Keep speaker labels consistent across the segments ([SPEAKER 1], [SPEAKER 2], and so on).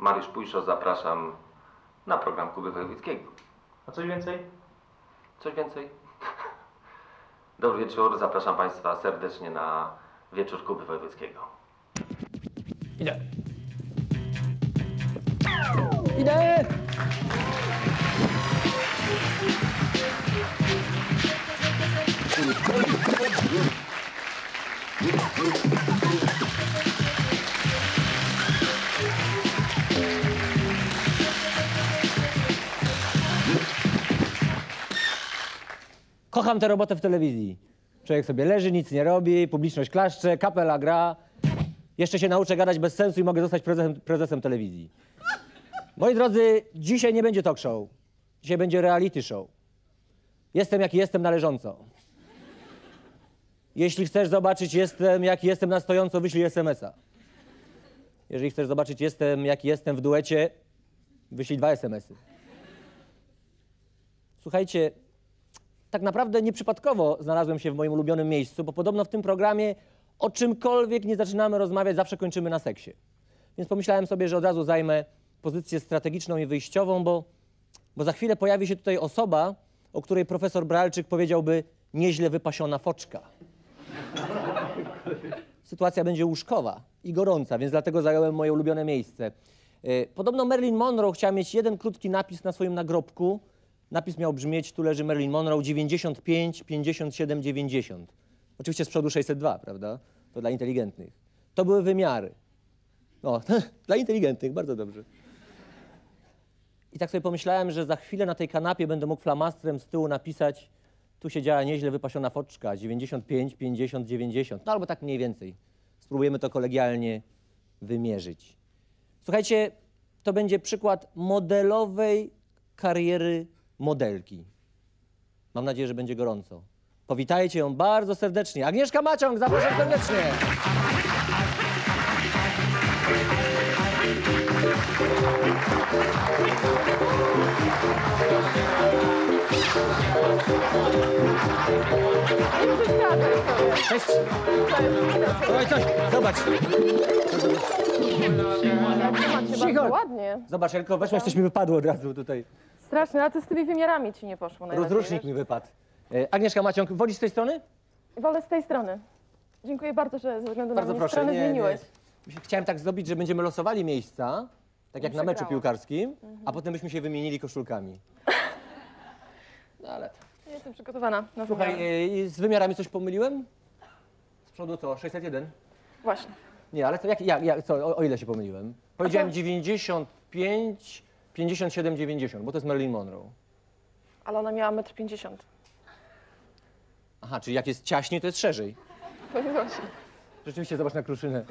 [SPEAKER 1] Mariusz Pujszo, zapraszam na program Kuby Wojewódzkiego.
[SPEAKER 2] A coś więcej?
[SPEAKER 1] Coś więcej? Dobry wieczór, zapraszam Państwa serdecznie na wieczór Kuby Wojewódzkiego.
[SPEAKER 2] Idę.
[SPEAKER 3] Idę! Kocham tę robotę w telewizji. Człowiek sobie leży, nic nie robi, publiczność klaszcze, kapela gra. Jeszcze się nauczę gadać bez sensu i mogę zostać prezesem, prezesem telewizji. Moi drodzy, dzisiaj nie będzie talk show. Dzisiaj będzie reality show. Jestem jaki jestem należąco. Jeśli chcesz zobaczyć jestem jaki jestem na stojąco, wyślij SMS-a. Jeżeli chcesz zobaczyć jestem jaki jestem w duecie, wyślij dwa SMS-y. Słuchajcie, tak naprawdę nieprzypadkowo znalazłem się w moim ulubionym miejscu, bo podobno w tym programie o czymkolwiek nie zaczynamy rozmawiać, zawsze kończymy na seksie. Więc pomyślałem sobie, że od razu zajmę pozycję strategiczną i wyjściową, bo, bo za chwilę pojawi się tutaj osoba, o której profesor Bralczyk powiedziałby nieźle wypasiona foczka. Sytuacja będzie łóżkowa i gorąca, więc dlatego zająłem moje ulubione miejsce. E, Podobno Marilyn Monroe chciała mieć jeden krótki napis na swoim nagrobku. Napis miał brzmieć, tu leży Marilyn Monroe 95, 57, 90. Oczywiście z przodu 602, prawda? To dla inteligentnych. To były wymiary. No, dla inteligentnych, bardzo dobrze. I tak sobie pomyślałem, że za chwilę na tej kanapie będę mógł flamastrem z tyłu napisać tu siedziała nieźle wypasiona foczka, 95, 50, 90. No albo tak mniej więcej. Spróbujemy to kolegialnie wymierzyć. Słuchajcie, to będzie przykład modelowej kariery modelki. Mam nadzieję, że będzie gorąco. Powitajcie ją bardzo serdecznie. Agnieszka Maciąg, zapraszam serdecznie. Cześć. Oj, coś, zobacz. Cicho.
[SPEAKER 4] Ładnie.
[SPEAKER 3] Zobacz, Elko, weszłaś, coś mi wypadło od razu tutaj.
[SPEAKER 4] Strasznie, ale to z tymi wymiarami ci nie poszło najlepiej.
[SPEAKER 3] Rozrusznik mi wypadł. E, Agnieszka Maciąg, wolisz z tej strony?
[SPEAKER 4] Wolę z tej strony. Dziękuję bardzo, że ze względu
[SPEAKER 3] Bardzo
[SPEAKER 4] na mnie
[SPEAKER 3] proszę.
[SPEAKER 4] stronę
[SPEAKER 3] Nie, nie.
[SPEAKER 4] zmieniłeś.
[SPEAKER 3] Chciałem tak zrobić, że będziemy losowali miejsca, tak jak na meczu
[SPEAKER 4] przegrała.
[SPEAKER 3] piłkarskim, a potem byśmy się wymienili koszulkami. No ale...
[SPEAKER 4] Jestem przygotowana na
[SPEAKER 3] Słuchaj,
[SPEAKER 4] wymiary.
[SPEAKER 3] e, i z wymiarami coś pomyliłem? Z przodu co, 601?
[SPEAKER 4] Właśnie.
[SPEAKER 3] Nie, ale co, jak, jak, jak, co, o, o ile się pomyliłem? Powiedziałem
[SPEAKER 4] to-
[SPEAKER 3] 95, 57, 90, bo to jest Marilyn Monroe.
[SPEAKER 4] Ale ona miała 1,50 m.
[SPEAKER 3] Aha, czyli jak jest ciaśniej, to jest szerzej.
[SPEAKER 4] Powiedziała się.
[SPEAKER 3] Rzeczywiście, zobacz na kruszynę.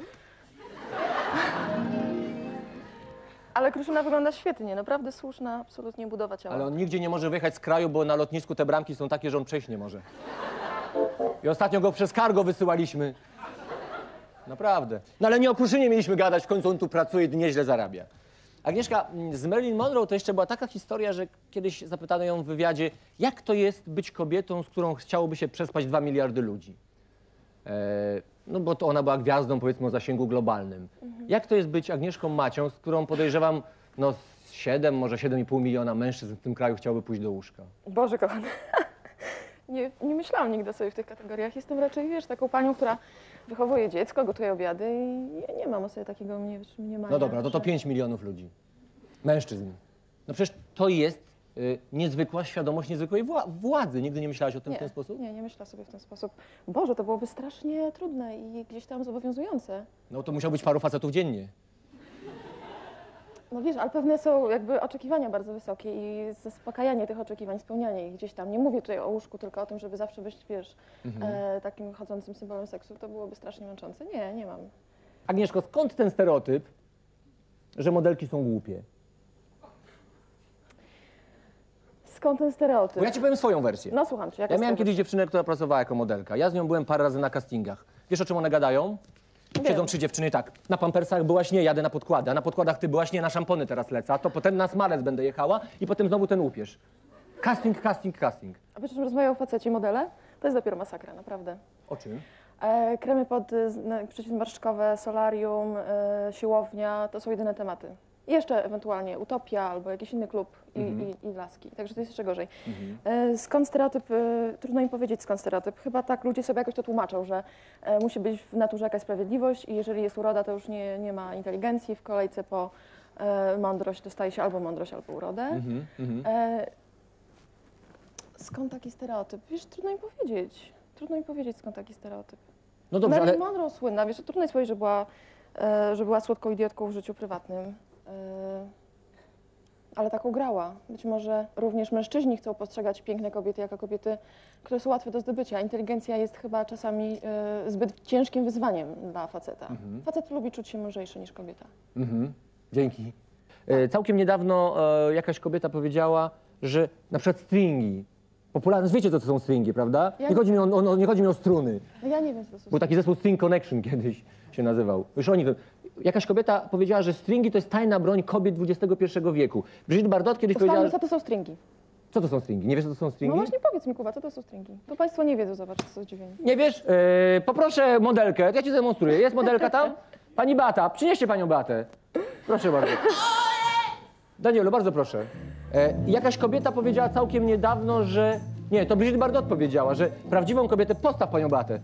[SPEAKER 4] Ale Kruszyna wygląda świetnie, naprawdę słuszna, absolutnie budowa ciała.
[SPEAKER 3] Ale on nigdzie nie może wyjechać z kraju, bo na lotnisku te bramki są takie, że on przejść nie może. I ostatnio go przez cargo wysyłaliśmy. Naprawdę. No ale nie o Kruszynie mieliśmy gadać, w końcu on tu pracuje i nieźle zarabia. Agnieszka, mm, z Marilyn Monroe to jeszcze była taka historia, że kiedyś zapytano ją w wywiadzie, jak to jest być kobietą, z którą chciałoby się przespać dwa miliardy ludzi. E, no bo to ona była gwiazdą, powiedzmy, o zasięgu globalnym. Jak to jest być Agnieszką Macią, z którą podejrzewam, no 7, może 7,5 miliona mężczyzn w tym kraju chciałoby pójść do łóżka?
[SPEAKER 4] Boże kochany. Nie, nie myślałam nigdy sobie w tych kategoriach. Jestem raczej, wiesz, taką panią, która wychowuje dziecko, gotuje obiady i ja nie mam o sobie takiego mnie, mniemania.
[SPEAKER 3] No dobra, to to
[SPEAKER 4] że-
[SPEAKER 3] 5 milionów ludzi. Mężczyzn. No przecież to jest y, niezwykła świadomość niezwykłej wła- władzy. Nigdy nie myślałaś o tym w ten sposób?
[SPEAKER 4] Nie, nie myślę sobie w ten sposób. Boże, to byłoby strasznie trudne i gdzieś tam zobowiązujące.
[SPEAKER 3] No to musiał być paru facetów dziennie.
[SPEAKER 4] No wiesz, ale pewne są jakby oczekiwania bardzo wysokie i zaspokajanie tych oczekiwań, spełnianie ich gdzieś tam. Nie mówię tutaj o łóżku, tylko o tym, żeby zawsze być, wiesz,
[SPEAKER 3] Mhm.
[SPEAKER 4] e, takim chodzącym symbolem seksu. To byłoby strasznie męczące. Nie, nie mam.
[SPEAKER 3] Agnieszko, skąd ten stereotyp, że modelki są głupie?
[SPEAKER 4] Skąd ten stereotyp?
[SPEAKER 3] Bo ja ci powiem swoją wersję.
[SPEAKER 4] No słucham cię, jaka
[SPEAKER 3] Ja miałem
[SPEAKER 4] jest
[SPEAKER 3] kiedyś dziewczynę, która pracowała jako modelka. Ja z nią byłem parę razy na castingach. Wiesz, o czym one gadają? Siedzą trzy dziewczyny tak. Na pampersach byłaś nie, jadę na podkłady. A na podkładach ty byłaś nie, na szampony teraz lecę. A to potem na smalec będę jechała i potem znowu ten łupież. Casting, casting, casting.
[SPEAKER 4] A że rozmawiają o facecie modele? To jest dopiero masakra, naprawdę.
[SPEAKER 3] O czym?
[SPEAKER 4] E, kremy pod, na- przeciwzmarszczkowe, solarium, e, siłownia, to są jedyne tematy. I jeszcze ewentualnie Utopia albo jakiś inny klub i,
[SPEAKER 3] Mhm.
[SPEAKER 4] i, i laski. Także to jest jeszcze gorzej. E, Skąd stereotyp? e, Trudno mi powiedzieć skąd stereotyp. Chyba tak ludzie sobie jakoś to tłumaczą, że e, musi być w naturze jakaś sprawiedliwość i jeżeli jest uroda, to już nie, nie ma inteligencji. W kolejce po mądrość dostaje się albo mądrość, albo urodę.
[SPEAKER 3] Mhm, mhm.
[SPEAKER 4] Skąd taki stereotyp? Wiesz, trudno mi powiedzieć. Trudno mi powiedzieć, skąd taki stereotyp.
[SPEAKER 3] No dobrze, ale
[SPEAKER 4] Marilyn Monroe słynna, wiesz, trudno jest powiedzieć, że była, że była słodką idiotką w życiu prywatnym. E, ale taką grała. Być może również mężczyźni chcą postrzegać piękne kobiety jako kobiety, które są łatwe do zdobycia. Inteligencja jest chyba czasami e, zbyt ciężkim wyzwaniem dla faceta. Facet lubi czuć się mądrzejszy niż kobieta.
[SPEAKER 3] Mhm. Dzięki. E, Całkiem niedawno e, jakaś kobieta powiedziała, że na przykład stringi, popularne, wiecie co to są stringi, prawda?
[SPEAKER 4] Ja-
[SPEAKER 3] Nie chodzi mi o, o, nie chodzi mi o struny.
[SPEAKER 4] Ja nie wiem, co to są.
[SPEAKER 3] Był taki zespół String Connection kiedyś się nazywał. Już oni. Jakaś kobieta powiedziała, że stringi to jest tajna broń kobiet XXI wieku. Brigitte Bardot kiedyś powiedziała,
[SPEAKER 4] Ustalmy,
[SPEAKER 3] że...
[SPEAKER 4] co to są stringi.
[SPEAKER 3] co to są stringi? Nie wiesz, co to są
[SPEAKER 4] No
[SPEAKER 3] stringi?
[SPEAKER 4] właśnie powiedz mi, Kuba, co to są stringi? To Państwo nie wiedzą, zobacz, co są zdziwieni.
[SPEAKER 3] Nie wiesz? E, poproszę modelkę, ja ci zademonstruję. Jest modelka tam? Pani Beata, przynieście panią Beatę. Proszę bardzo. Danielu, bardzo proszę. E, jakaś kobieta powiedziała całkiem niedawno, że... Nie, to Brigitte Bardot powiedziała, że prawdziwą kobietę postaw panią Beatę. E,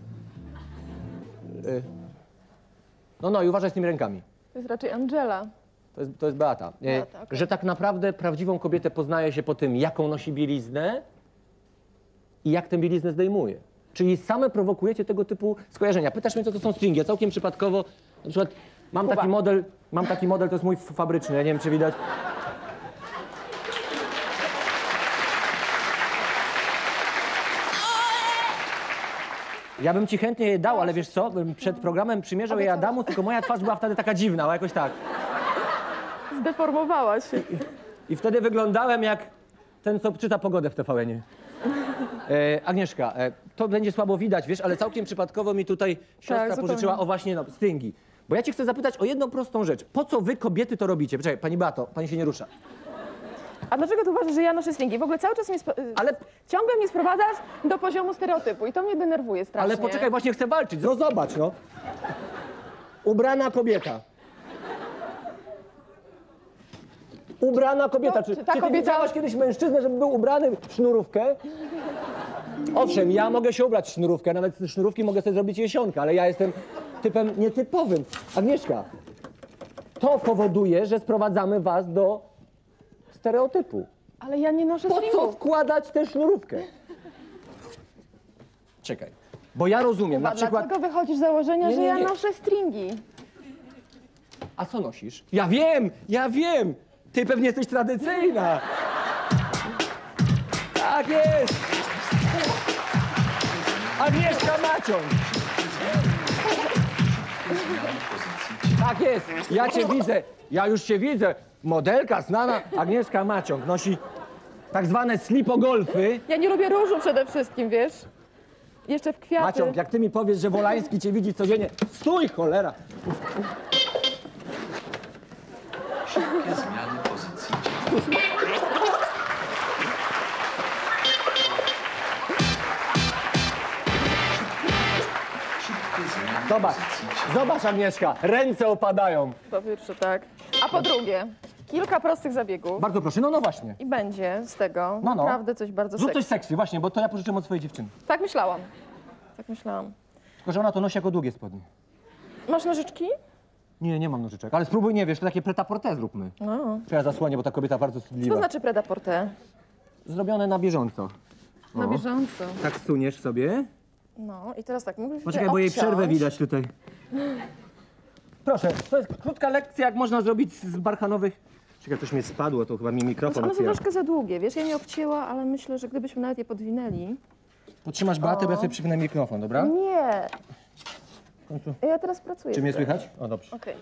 [SPEAKER 3] no, no i uważaj z tymi rękami.
[SPEAKER 4] To jest raczej Angela.
[SPEAKER 3] To jest, to jest Beata. E,
[SPEAKER 4] Beata, okej.
[SPEAKER 3] Że tak naprawdę prawdziwą kobietę poznaje się po tym, jaką nosi bieliznę i jak tę bieliznę zdejmuje. Czyli same prowokujecie tego typu skojarzenia. Pytasz mnie, co to są stringi. Ja całkiem przypadkowo, na przykład mam
[SPEAKER 4] Kuba.
[SPEAKER 3] taki model, mam taki model, to jest mój f- fabryczny, ja nie wiem, czy widać. Ja bym ci chętnie je dał, ale wiesz co? Bym przed programem przymierzał je. Adamus, tylko moja twarz była wtedy taka dziwna, ale jakoś tak.
[SPEAKER 4] Zdeformowała się.
[SPEAKER 3] I wtedy wyglądałem jak ten, co czyta pogodę w TVN-ie. E, Agnieszka, e, to będzie słabo widać, wiesz, ale całkiem przypadkowo mi tutaj siostra
[SPEAKER 4] Tak, zupełnie.
[SPEAKER 3] pożyczyła o właśnie no, stringi. Bo ja cię chcę zapytać o jedną prostą rzecz. Po co wy kobiety to robicie? Poczekaj, pani Bato, pani się nie rusza.
[SPEAKER 4] A dlaczego ty uważasz, że ja noszę stringi? W ogóle cały czas mnie spro-
[SPEAKER 3] Ale-
[SPEAKER 4] ciągle mnie sprowadzasz do poziomu stereotypu i to mnie denerwuje strasznie.
[SPEAKER 3] Ale poczekaj, właśnie chcę walczyć. No zobacz, no. Ubrana kobieta. Ubrana kobieta.
[SPEAKER 4] No,
[SPEAKER 3] czy,
[SPEAKER 4] czy ta
[SPEAKER 3] czy
[SPEAKER 4] kobieta-
[SPEAKER 3] widziałaś kiedyś mężczyznę, żeby był ubrany w sznurówkę? Owszem, ja mogę się ubrać w sznurówkę, nawet z sznurówki mogę sobie zrobić jesionkę, ale ja jestem typem nietypowym. Agnieszka, to powoduje, że sprowadzamy was do stereotypu.
[SPEAKER 4] Ale ja nie noszę
[SPEAKER 3] Po co wkładać tę sznurówkę? Czekaj, bo ja rozumiem, na przykład...
[SPEAKER 4] Dlaczego wychodzisz z założenia,
[SPEAKER 3] Nie,
[SPEAKER 4] że
[SPEAKER 3] nie,
[SPEAKER 4] ja
[SPEAKER 3] nie.
[SPEAKER 4] noszę stringi?
[SPEAKER 3] A co nosisz? Ja wiem, ja wiem! Ty pewnie jesteś tradycyjna! Tak jest! Agnieszka Maciąg! Tak jest! Ja cię widzę, ja już cię widzę. Modelka znana Agnieszka Maciąg nosi tak zwane slipogolfy.
[SPEAKER 4] Ja nie lubię różu przede wszystkim, wiesz? Jeszcze w kwiaty.
[SPEAKER 3] Maciąg, jak ty mi powiesz, że Wolański cię widzi codziennie, stój cholera!
[SPEAKER 5] Szybkie zmiany pozycji
[SPEAKER 3] Zobacz, zobacz Agnieszka, ręce opadają.
[SPEAKER 4] Po pierwsze, tak. A po drugie, kilka prostych zabiegów
[SPEAKER 3] Bardzo proszę, no no właśnie.
[SPEAKER 4] i będzie z tego
[SPEAKER 3] No, no.
[SPEAKER 4] naprawdę coś bardzo
[SPEAKER 3] Zrób
[SPEAKER 4] sexy.
[SPEAKER 3] coś seksy, właśnie, bo to ja pożyczyłem od swojej dziewczyny.
[SPEAKER 4] Tak myślałam. Tak myślałam.
[SPEAKER 3] Tylko, że ona to nosi jako długie spodnie.
[SPEAKER 4] Masz nożyczki?
[SPEAKER 3] Nie, nie mam nożyczek, ale spróbuj, nie wiesz, to takie prêt-à-porter zróbmy.
[SPEAKER 4] No.
[SPEAKER 3] Czy ja zasłonię, bo ta kobieta bardzo
[SPEAKER 4] Co znaczy pret-à-porter?
[SPEAKER 3] Zrobione na bieżąco.
[SPEAKER 4] Na bieżąco.
[SPEAKER 3] Tak stuniesz sobie.
[SPEAKER 4] No i teraz tak, mógłbyś
[SPEAKER 3] Poczekaj,
[SPEAKER 4] tutaj
[SPEAKER 3] bo jej
[SPEAKER 4] obciąć.
[SPEAKER 3] przerwę widać tutaj. Proszę, to jest krótka lekcja, jak można zrobić z barchanowych... Czekaj, coś mi spadło, to chyba mi mikrofon
[SPEAKER 4] One są
[SPEAKER 3] otwiera.
[SPEAKER 4] troszkę za długie, wiesz, ja nie obcięła, ale myślę, że gdybyśmy nawet je podwinęli...
[SPEAKER 3] Potrzymasz Beatę, bo ja sobie przyknę mikrofon, dobra?
[SPEAKER 4] Nie!
[SPEAKER 3] W końcu.
[SPEAKER 4] Ja teraz pracuję.
[SPEAKER 3] Czy mnie
[SPEAKER 4] tutaj.
[SPEAKER 3] słychać? O, dobrze.
[SPEAKER 4] Okej.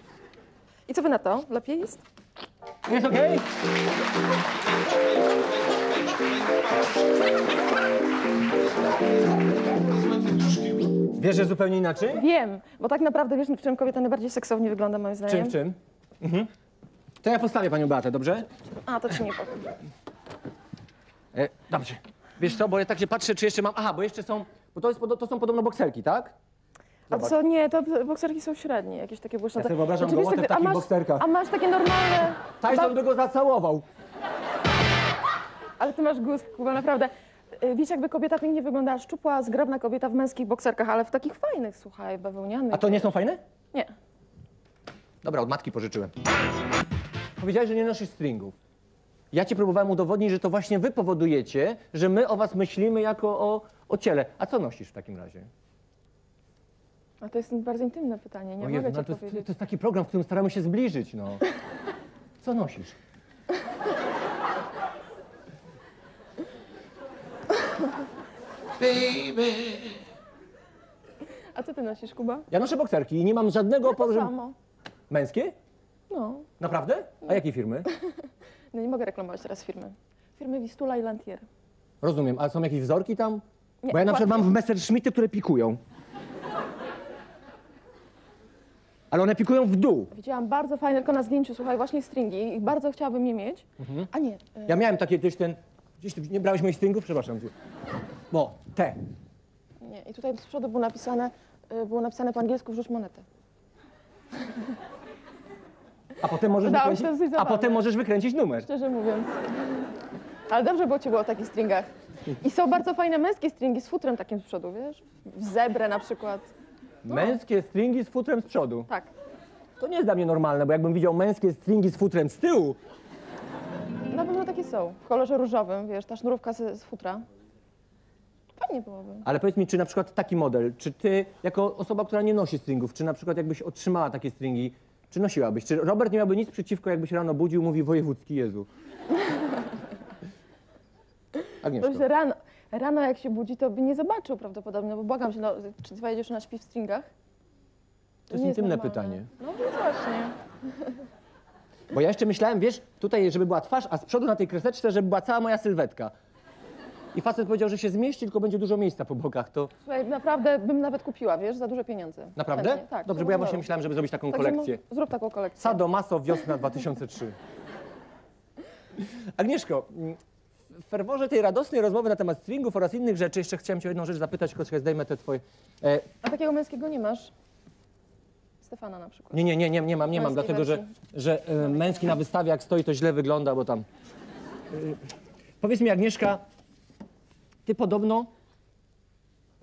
[SPEAKER 4] I co wy na to? Lepiej jest?
[SPEAKER 3] Jest okej? Wiesz, że zupełnie inaczej?
[SPEAKER 4] Wiem, bo tak naprawdę wiesz, w czym kobieta najbardziej seksownie wygląda moim
[SPEAKER 3] Czym,
[SPEAKER 4] zdaniem?
[SPEAKER 3] w czym? Mhm. To ja postawię panią Beatę, dobrze?
[SPEAKER 4] A, to ci nie powiem.
[SPEAKER 3] E, dobrze. Wiesz co, bo ja tak się patrzę, czy jeszcze mam... Aha, bo jeszcze są... Bo to, jest, podo- to są podobno bokserki, tak?
[SPEAKER 4] A
[SPEAKER 3] Zobacz.
[SPEAKER 4] co, nie, to bokserki są średnie, jakieś takie błyszczące.
[SPEAKER 3] Ja sobie wyobrażam
[SPEAKER 4] Oczywiście,
[SPEAKER 3] gołotę w
[SPEAKER 4] gdy- a
[SPEAKER 3] takich
[SPEAKER 4] masz-
[SPEAKER 3] bokserkach.
[SPEAKER 4] A masz takie normalne...
[SPEAKER 3] Tyson by go zacałował.
[SPEAKER 4] Ale ty masz gust, Kuba, naprawdę. Y, Widzisz, jakby kobieta pięknie wyglądała, szczupła, zgrabna kobieta w męskich bokserkach, ale w takich fajnych, słuchaj, bawełnianych.
[SPEAKER 3] A to nie są fajne?
[SPEAKER 4] Nie.
[SPEAKER 3] Dobra, od matki pożyczyłem. Powiedziałeś, że nie nosisz stringów. Ja ci próbowałem udowodnić, że to właśnie wy powodujecie, że my o was myślimy jako o, o ciele. A co nosisz w takim razie?
[SPEAKER 4] A to jest bardzo intymne pytanie, nie
[SPEAKER 3] O
[SPEAKER 4] mogę
[SPEAKER 3] Jezu,
[SPEAKER 4] ci
[SPEAKER 3] no to, jest,
[SPEAKER 4] powiedzieć.
[SPEAKER 3] to jest taki program, w którym staramy się zbliżyć, no. Co nosisz?
[SPEAKER 5] Baby.
[SPEAKER 4] A co ty nosisz, Kuba?
[SPEAKER 3] Ja noszę bokserki i nie mam żadnego
[SPEAKER 4] To
[SPEAKER 3] oporu. że-
[SPEAKER 4] samo.
[SPEAKER 3] Męskie?
[SPEAKER 4] No.
[SPEAKER 3] Naprawdę? A jakiej firmy?
[SPEAKER 4] no, nie mogę reklamować teraz firmy. Firmy Wistula i Lantier.
[SPEAKER 3] Rozumiem, a są jakieś wzorki tam?
[SPEAKER 4] Nie,
[SPEAKER 3] Bo ja na przykład mam w Messerschmitty, które pikują. Ale one pikują w dół.
[SPEAKER 4] Widziałam bardzo fajne, tylko na zdjęciu, słuchaj, właśnie stringi i bardzo chciałabym je mieć.
[SPEAKER 3] Mhm.
[SPEAKER 4] A nie, y,
[SPEAKER 3] Ja miałem takie gdzieś ten... Gdzieś ty nie brałeś moich stringów? Przepraszam cię. Bo, te.
[SPEAKER 4] nie. I tutaj z przodu było napisane, y, było napisane po angielsku wrzuć monetę.
[SPEAKER 3] A potem możesz
[SPEAKER 4] Udało się,
[SPEAKER 3] wykręcić,
[SPEAKER 4] dosyć
[SPEAKER 3] a potem możesz wykręcić numer.
[SPEAKER 4] Szczerze mówiąc. Ale dobrze było ci było o takich stringach. I są bardzo fajne męskie stringi z futrem takim z przodu, wiesz? W zebrę na przykład.
[SPEAKER 3] Męskie stringi z futrem z przodu.
[SPEAKER 4] Tak.
[SPEAKER 3] To nie jest dla mnie normalne, bo jakbym widział męskie stringi z futrem z tyłu,
[SPEAKER 4] Na pewno takie są. W kolorze różowym, wiesz, ta sznurówka z, z futra. Fajnie byłoby.
[SPEAKER 3] Ale powiedz mi, czy na przykład taki model, czy ty, jako osoba, która nie nosi stringów, czy na przykład jakbyś otrzymała takie stringi, czy nosiłabyś? Czy Robert nie miałby nic przeciwko, jakbyś rano budził, mówi wojewódzki Jezu? Agnieszko.
[SPEAKER 4] Myślę, rano, rano jak się budzi, to by nie zobaczył prawdopodobnie, bo błagam się, no, czy twoja dziewczyna śpi w stringach?
[SPEAKER 3] To jest
[SPEAKER 4] nie
[SPEAKER 3] intymne
[SPEAKER 4] normalne.
[SPEAKER 3] pytanie.
[SPEAKER 4] No więc właśnie.
[SPEAKER 3] Bo ja jeszcze myślałem, wiesz, tutaj, żeby była twarz, a z przodu na tej kreseczce, żeby była cała moja sylwetka. I facet powiedział, że się zmieści, tylko będzie dużo miejsca po bokach. To
[SPEAKER 4] Słuchaj, naprawdę bym nawet kupiła, wiesz, za duże pieniądze.
[SPEAKER 3] naprawdę?
[SPEAKER 4] Chętnie, Tak.
[SPEAKER 3] Dobrze, bo ja właśnie myślałem, żeby zrobić taką
[SPEAKER 4] Także
[SPEAKER 3] kolekcję.
[SPEAKER 4] mo- Zrób taką kolekcję.
[SPEAKER 3] Sado Maso, wiosna 2003. Agnieszko, w ferworze tej radosnej rozmowy na temat stringów oraz innych rzeczy jeszcze chciałem cię o jedną rzecz zapytać, tylko czekaj, zdejmę te twoje... E,
[SPEAKER 4] A takiego męskiego nie masz? Stefana na przykład.
[SPEAKER 3] nie, nie, nie, nie, nie mam, nie mam,
[SPEAKER 4] Męskiej
[SPEAKER 3] dlatego że,
[SPEAKER 4] wersji.
[SPEAKER 3] że e, męski na wystawie jak stoi to źle wygląda, bo tam... E, powiedz mi Agnieszka, ty podobno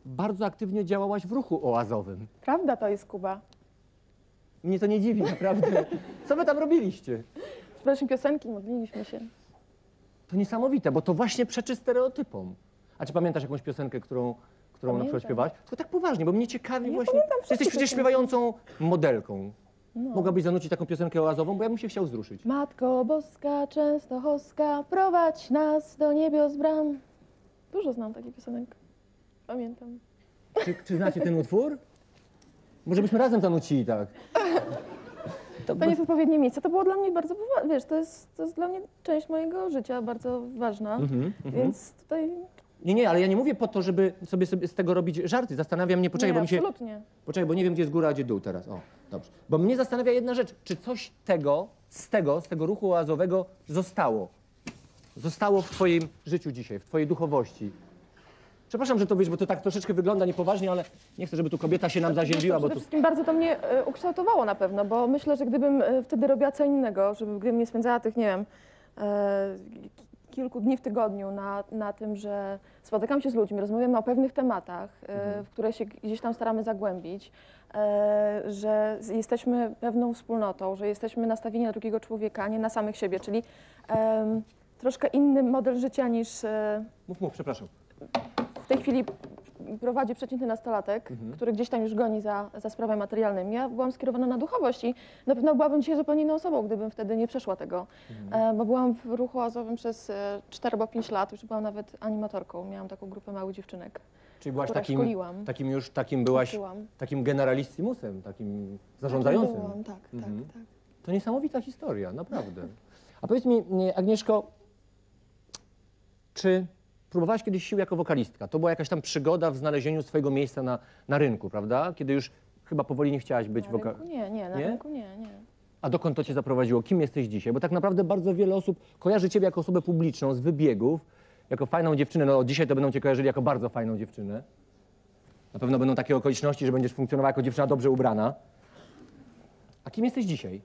[SPEAKER 3] bardzo aktywnie działałaś w ruchu oazowym.
[SPEAKER 4] Prawda to jest, Kuba.
[SPEAKER 3] Mnie to nie dziwi, naprawdę. Co wy tam robiliście?
[SPEAKER 4] Śpiewaliśmy piosenki, modliliśmy się.
[SPEAKER 3] To niesamowite, bo to właśnie przeczy stereotypom. A czy pamiętasz jakąś piosenkę, którą, którą na
[SPEAKER 4] Pamiętam.
[SPEAKER 3] przykład śpiewałaś? Tylko tak poważnie, bo mnie ciekawi
[SPEAKER 4] Ja
[SPEAKER 3] właśnie...
[SPEAKER 4] pamiętam
[SPEAKER 3] Ty jesteś
[SPEAKER 4] wszystkie
[SPEAKER 3] przecież
[SPEAKER 4] piosenki.
[SPEAKER 3] śpiewającą modelką.
[SPEAKER 4] No.
[SPEAKER 3] Mogłabyś zanucić taką piosenkę oazową, bo ja bym się chciał wzruszyć.
[SPEAKER 4] Matko Boska, Częstochowska, prowadź nas do niebios bram. Dużo znam takich piosenek. Pamiętam.
[SPEAKER 3] Czy, czy znacie ten utwór? Może byśmy razem zanucili, tak? To,
[SPEAKER 4] To nie jest odpowiednie miejsce. To było dla mnie bardzo, powa- wiesz, to jest, to jest dla mnie część mojego życia, bardzo ważna.
[SPEAKER 3] Mhm, mhm.
[SPEAKER 4] Więc tutaj
[SPEAKER 3] Nie, nie, ale ja nie mówię po to, żeby sobie, sobie z tego robić żarty. Zastanawiam mnie, poczekaj,
[SPEAKER 4] nie,
[SPEAKER 3] bo mi się...
[SPEAKER 4] absolutnie.
[SPEAKER 3] Poczekaj, bo nie wiem, gdzie jest góra, a gdzie dół teraz. O, dobrze. Bo mnie zastanawia jedna rzecz. Czy coś tego, z tego, z tego ruchu oazowego zostało? Zostało w twoim życiu dzisiaj, w twojej duchowości? Przepraszam, że to wiesz, bo to tak troszeczkę wygląda niepoważnie, ale nie chcę, żeby tu kobieta się nam zaziębiła, bo
[SPEAKER 4] Przede
[SPEAKER 3] tu...
[SPEAKER 4] wszystkim bardzo to mnie e, ukształtowało na pewno, bo myślę, że gdybym e, wtedy robiła co innego, żeby gdybym nie spędzała tych, nie wiem, e, ki- kilku dni w tygodniu na, na tym, że spotykam się z ludźmi, rozmawiamy o pewnych tematach, e, w które się gdzieś tam staramy zagłębić, e, że z- jesteśmy pewną wspólnotą, że jesteśmy nastawieni na drugiego człowieka, nie na samych siebie, czyli em, troszkę inny model życia niż e,
[SPEAKER 3] Mów, mów, przepraszam.
[SPEAKER 4] w tej chwili prowadzi przeciętny nastolatek,
[SPEAKER 3] Mhm.
[SPEAKER 4] który gdzieś tam już goni za, za sprawami materialnymi. Ja byłam skierowana na duchowość i na pewno byłabym dzisiaj zupełnie inną osobą, gdybym wtedy nie przeszła tego.
[SPEAKER 3] Mhm.
[SPEAKER 4] E, bo byłam w ruchu oazowym przez e, 4 albo 5 lat, już byłam nawet animatorką. Miałam taką grupę małych dziewczynek,
[SPEAKER 3] Czyli byłaś takim,
[SPEAKER 4] szkoliłam.
[SPEAKER 3] takim już, takim byłaś,
[SPEAKER 4] Uczyłam.
[SPEAKER 3] takim generalissimusem, takim zarządzającym.
[SPEAKER 4] Byłam, tak,
[SPEAKER 3] Mhm.
[SPEAKER 4] tak, tak.
[SPEAKER 3] To niesamowita historia, naprawdę. A powiedz mi, nie, Agnieszko, czy próbowałaś kiedyś sił jako wokalistka? To była jakaś tam przygoda w znalezieniu swojego miejsca na, na rynku, prawda? Kiedy już chyba powoli nie chciałaś być
[SPEAKER 4] Na
[SPEAKER 3] wokalistką.
[SPEAKER 4] rynku nie, nie, na
[SPEAKER 3] Nie?
[SPEAKER 4] rynku nie, nie.
[SPEAKER 3] A dokąd to cię zaprowadziło? Kim jesteś dzisiaj? Bo tak naprawdę bardzo wiele osób kojarzy ciebie jako osobę publiczną z wybiegów, jako fajną dziewczynę. No dzisiaj to będą cię kojarzyli jako bardzo fajną dziewczynę. Na pewno będą takie okoliczności, że będziesz funkcjonowała jako dziewczyna dobrze ubrana. A kim jesteś dzisiaj?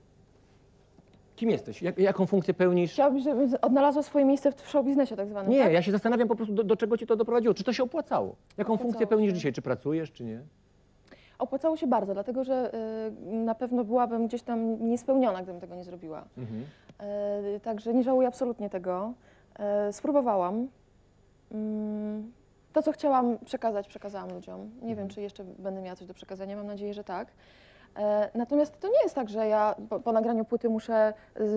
[SPEAKER 3] Kim jesteś? Jak, jaką funkcję pełnisz?
[SPEAKER 4] Chciałabym, żebym odnalazła swoje miejsce w show biznesie tak zwanym,
[SPEAKER 3] Nie,
[SPEAKER 4] tak?
[SPEAKER 3] ja się zastanawiam po prostu, do, do czego ci to doprowadziło. Czy to się opłacało? Jaką
[SPEAKER 4] Opłacało
[SPEAKER 3] funkcję pełnisz
[SPEAKER 4] się.
[SPEAKER 3] dzisiaj? Czy pracujesz, czy nie?
[SPEAKER 4] Opłacało się bardzo, dlatego że y, na pewno byłabym gdzieś tam niespełniona, gdybym tego nie zrobiła. E, Także nie żałuję absolutnie tego. E, Spróbowałam. Mm, To, co chciałam przekazać, przekazałam ludziom. Nie
[SPEAKER 3] Mhm.
[SPEAKER 4] wiem, czy jeszcze będę miała coś do przekazania, mam nadzieję, że tak. E, Natomiast to nie jest tak, że ja po, po nagraniu płyty muszę,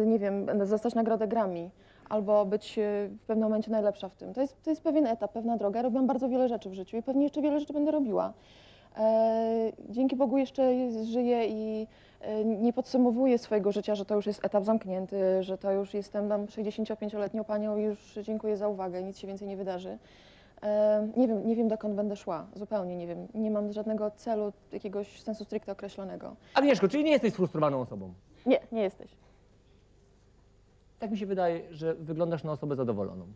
[SPEAKER 4] nie wiem, zostać nagrodę Grammy albo być e, w pewnym momencie najlepsza w tym. To jest, to jest pewien etap, pewna droga. Robiłam bardzo wiele rzeczy w życiu i pewnie jeszcze wiele rzeczy będę robiła. E, Dzięki Bogu jeszcze żyję i nie podsumowuję swojego życia, że to już jest etap zamknięty, że to już jestem tam 65-letnią panią i już dziękuję za uwagę, nic się więcej nie wydarzy. Nie wiem, nie wiem dokąd będę szła, zupełnie nie wiem. Nie mam żadnego celu, jakiegoś sensu stricte określonego.
[SPEAKER 3] Agnieszko, czyli nie jesteś sfrustrowaną osobą?
[SPEAKER 4] Nie, nie jesteś.
[SPEAKER 3] Tak mi się wydaje, że wyglądasz na osobę zadowoloną.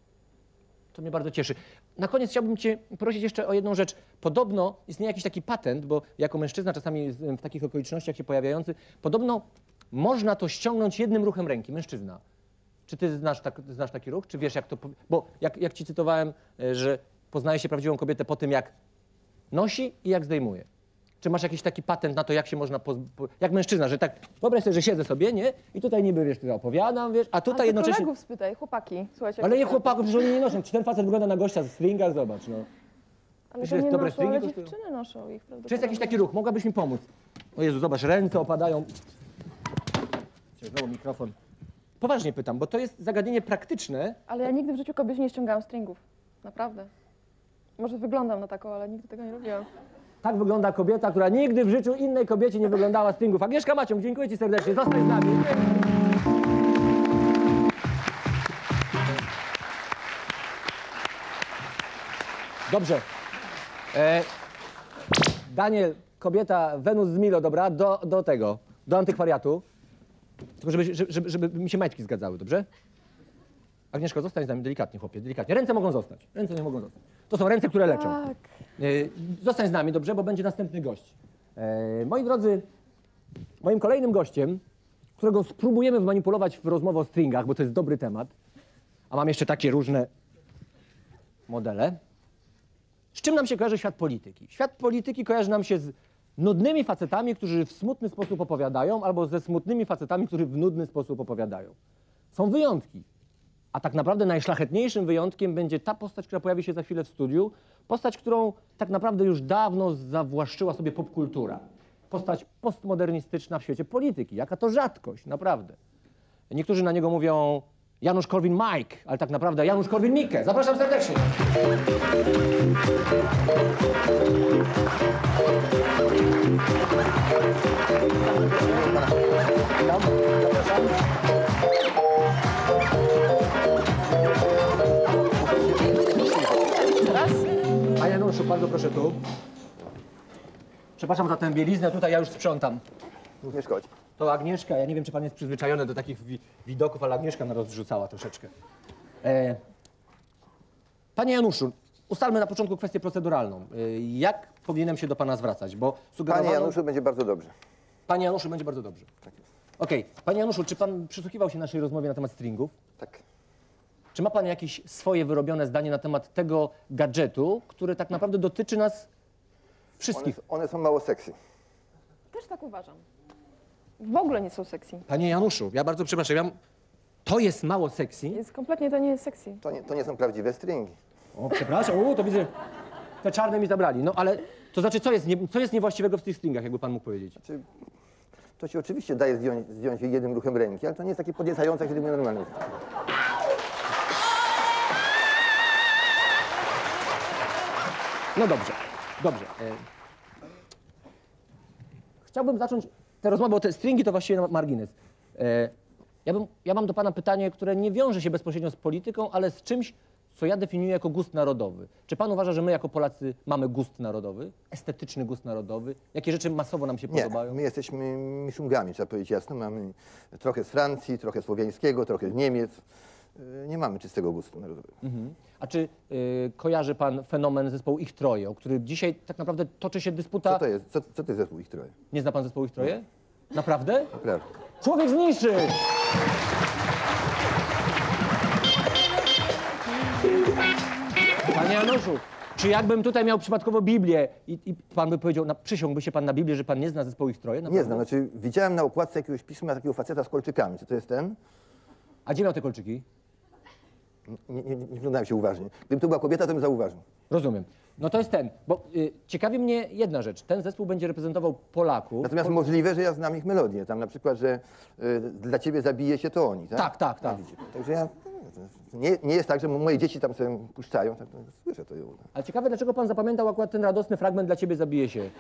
[SPEAKER 3] To mnie bardzo cieszy. Na koniec chciałbym Cię prosić jeszcze o jedną rzecz. Podobno istnieje jakiś taki patent, bo jako mężczyzna czasami w takich okolicznościach się pojawiający, podobno można to ściągnąć jednym ruchem ręki, mężczyzna. Czy Ty znasz, tak, znasz taki ruch? Czy wiesz, jak to... Bo jak, jak Ci cytowałem, e, że poznaje się prawdziwą kobietę po tym, jak nosi i jak zdejmuje. Czy masz jakiś taki patent na to, jak się można, jak mężczyzna, że tak, wyobraź sobie, że siedzę sobie, nie? I tutaj niby, wiesz, tutaj opowiadam, wiesz, a
[SPEAKER 4] A
[SPEAKER 3] tutaj
[SPEAKER 4] ty
[SPEAKER 3] jednocześnie...
[SPEAKER 4] kolegów spytaj, chłopaki, słuchajcie.
[SPEAKER 3] Ale nie chłopaków, że oni nie noszą. Czy ten facet wygląda na gościa w stringach? Zobacz, no.
[SPEAKER 4] Ale to
[SPEAKER 3] jest
[SPEAKER 4] nie
[SPEAKER 3] dobre
[SPEAKER 4] noszą, ale
[SPEAKER 3] stringi kosztują?
[SPEAKER 4] dziewczyny noszą ich prawdopodobnie.
[SPEAKER 3] Czy jest jakiś taki ruch? Mogłabyś mi pomóc? O Jezu, zobacz, ręce opadają. Znowu mikrofon. Poważnie pytam, bo to jest zagadnienie praktyczne.
[SPEAKER 4] Ale ja nigdy w życiu kobiecie nie ściągałam stringów. Naprawdę. Może wyglądam na taką, ale nigdy tego nie robiłam.
[SPEAKER 3] Tak wygląda kobieta, która nigdy w życiu innej kobiecie nie wyglądała stringów. Agnieszka Macią, dziękuję Ci serdecznie. Zostań z nami. Dobrze. E, Daniel, kobieta, Wenus z Milo, dobra, do, do tego, do antykwariatu. Tylko żeby, żeby, żeby mi się majtki zgadzały, dobrze? Agnieszko, zostań z nami delikatnie, chłopie, delikatnie. Ręce mogą zostać, ręce nie mogą zostać. To są ręce, które leczą.
[SPEAKER 4] Tak.
[SPEAKER 3] E, Zostań z nami, dobrze, bo będzie następny gość. E, moi drodzy, moim kolejnym gościem, którego spróbujemy wmanipulować w rozmowę o stringach, bo to jest dobry temat, a mam jeszcze takie różne modele. Z czym nam się kojarzy świat polityki? Świat polityki kojarzy nam się z nudnymi facetami, którzy w smutny sposób opowiadają, albo ze smutnymi facetami, którzy w nudny sposób opowiadają. Są wyjątki. A tak naprawdę najszlachetniejszym wyjątkiem będzie ta postać, która pojawi się za chwilę w studiu. Postać, którą tak naprawdę już dawno zawłaszczyła sobie popkultura. Postać postmodernistyczna w świecie polityki. Jaka to rzadkość, naprawdę. Niektórzy na niego mówią Janusz Korwin-Mike, ale tak naprawdę Janusz Korwin-Mikke. Zapraszam serdecznie. Zapraszam. Januszu, bardzo proszę tu. Przepraszam za tę bieliznę, tutaj ja już sprzątam.
[SPEAKER 6] Nie szkodzi.
[SPEAKER 3] To Agnieszka, ja nie wiem, czy pan jest przyzwyczajony do takich wi widoków, ale Agnieszka nas rozrzucała troszeczkę. E... Panie Januszu, ustalmy na początku kwestię proceduralną. E... Jak powinienem się do pana zwracać? Bo sugerowano...
[SPEAKER 6] Panie Januszu, będzie bardzo dobrze.
[SPEAKER 3] Panie Januszu, będzie bardzo dobrze.
[SPEAKER 6] Tak jest.
[SPEAKER 3] Okej. Panie Januszu, czy pan przysłuchiwał się naszej rozmowie na temat stringów?
[SPEAKER 6] Tak.
[SPEAKER 3] Czy ma pan jakieś swoje wyrobione zdanie na temat tego gadżetu, który tak naprawdę dotyczy nas
[SPEAKER 6] One,
[SPEAKER 3] wszystkich?
[SPEAKER 6] one są mało sexy.
[SPEAKER 4] Też tak uważam. W ogóle nie są sexy.
[SPEAKER 3] Panie Januszu, ja bardzo przepraszam, ja... to jest mało sexy.
[SPEAKER 4] Jest kompletnie to nie jest sexy.
[SPEAKER 6] To nie, to nie są prawdziwe stringi.
[SPEAKER 3] O, przepraszam, u, to widzę, te czarne mi zabrali. No ale to znaczy, co jest, nie, co jest niewłaściwego w tych stringach, jakby pan mógł powiedzieć?
[SPEAKER 6] Czy to się oczywiście daje zdjąć, zdjąć jednym ruchem ręki, ale to nie jest takie podniecające, jak się zdejmuje normalnie.
[SPEAKER 3] No dobrze, dobrze. E... Chciałbym zacząć tę rozmowę, bo te stringi to właściwie margines. E... Ja, bym, ja mam do pana pytanie, które nie wiąże się bezpośrednio z polityką, ale z czymś, co ja definiuję jako gust narodowy. Czy pan uważa, że my jako Polacy mamy gust narodowy? Estetyczny gust narodowy? Jakie rzeczy masowo nam się
[SPEAKER 6] Nie,
[SPEAKER 3] podobają?
[SPEAKER 6] my jesteśmy miszungami, trzeba powiedzieć jasno. Mamy trochę z Francji, trochę słowiańskiego, trochę z Niemiec, nie mamy czystego gustu narodowego.
[SPEAKER 3] Mhm. A czy y, kojarzy pan fenomen zespołu Ich Troje, o którym dzisiaj tak naprawdę toczy się dysputa...
[SPEAKER 6] Co to jest? Co, co to jest zespół ich troje?
[SPEAKER 3] Nie zna pan zespołu Ich Troje? Naprawdę?
[SPEAKER 6] Naprawdę.
[SPEAKER 3] Człowiek z niszy! Panie Januszu, czy jakbym tutaj miał przypadkowo Biblię i, i pan by powiedział, na, przysiągłby się pan na Biblię, że pan nie zna zespołu Ich Troje?
[SPEAKER 6] Nie
[SPEAKER 3] Naprawdę?
[SPEAKER 6] znam, znaczy widziałem na okładce jakiegoś pisma takiego faceta z kolczykami. Czy to jest ten?
[SPEAKER 3] A gdzie miał te kolczyki?
[SPEAKER 6] Nie, nie, nie się uważnie. Gdyby to była kobieta, to bym zauważył.
[SPEAKER 3] Rozumiem. No to jest ten, bo y, ciekawi mnie jedna rzecz. Ten zespół będzie reprezentował Polaków.
[SPEAKER 6] Natomiast możliwe, że ja znam ich melodię. Tam na przykład, że y, dla ciebie zabije się to oni, tak?
[SPEAKER 3] Tak, tak, tak.
[SPEAKER 6] Widzicie. Także ja... Nie, nie jest tak, że moje dzieci tam sobie puszczają. Tak, to słyszę to.
[SPEAKER 3] Ale ciekawe, dlaczego pan zapamiętał akurat ten radosny fragment dla ciebie zabije się.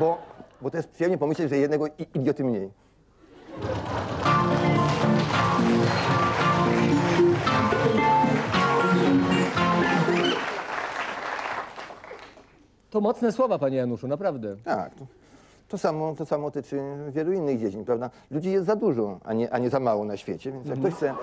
[SPEAKER 6] Bo, bo to jest przyjemnie pomyśleć, że jednego i- idioty mniej.
[SPEAKER 3] To mocne słowa, panie Januszu, naprawdę.
[SPEAKER 6] Tak. To, to, samo, to samo tyczy wielu innych dziedzin, prawda? Ludzi jest za dużo, a nie, a nie za mało na świecie, więc jak ktoś chce,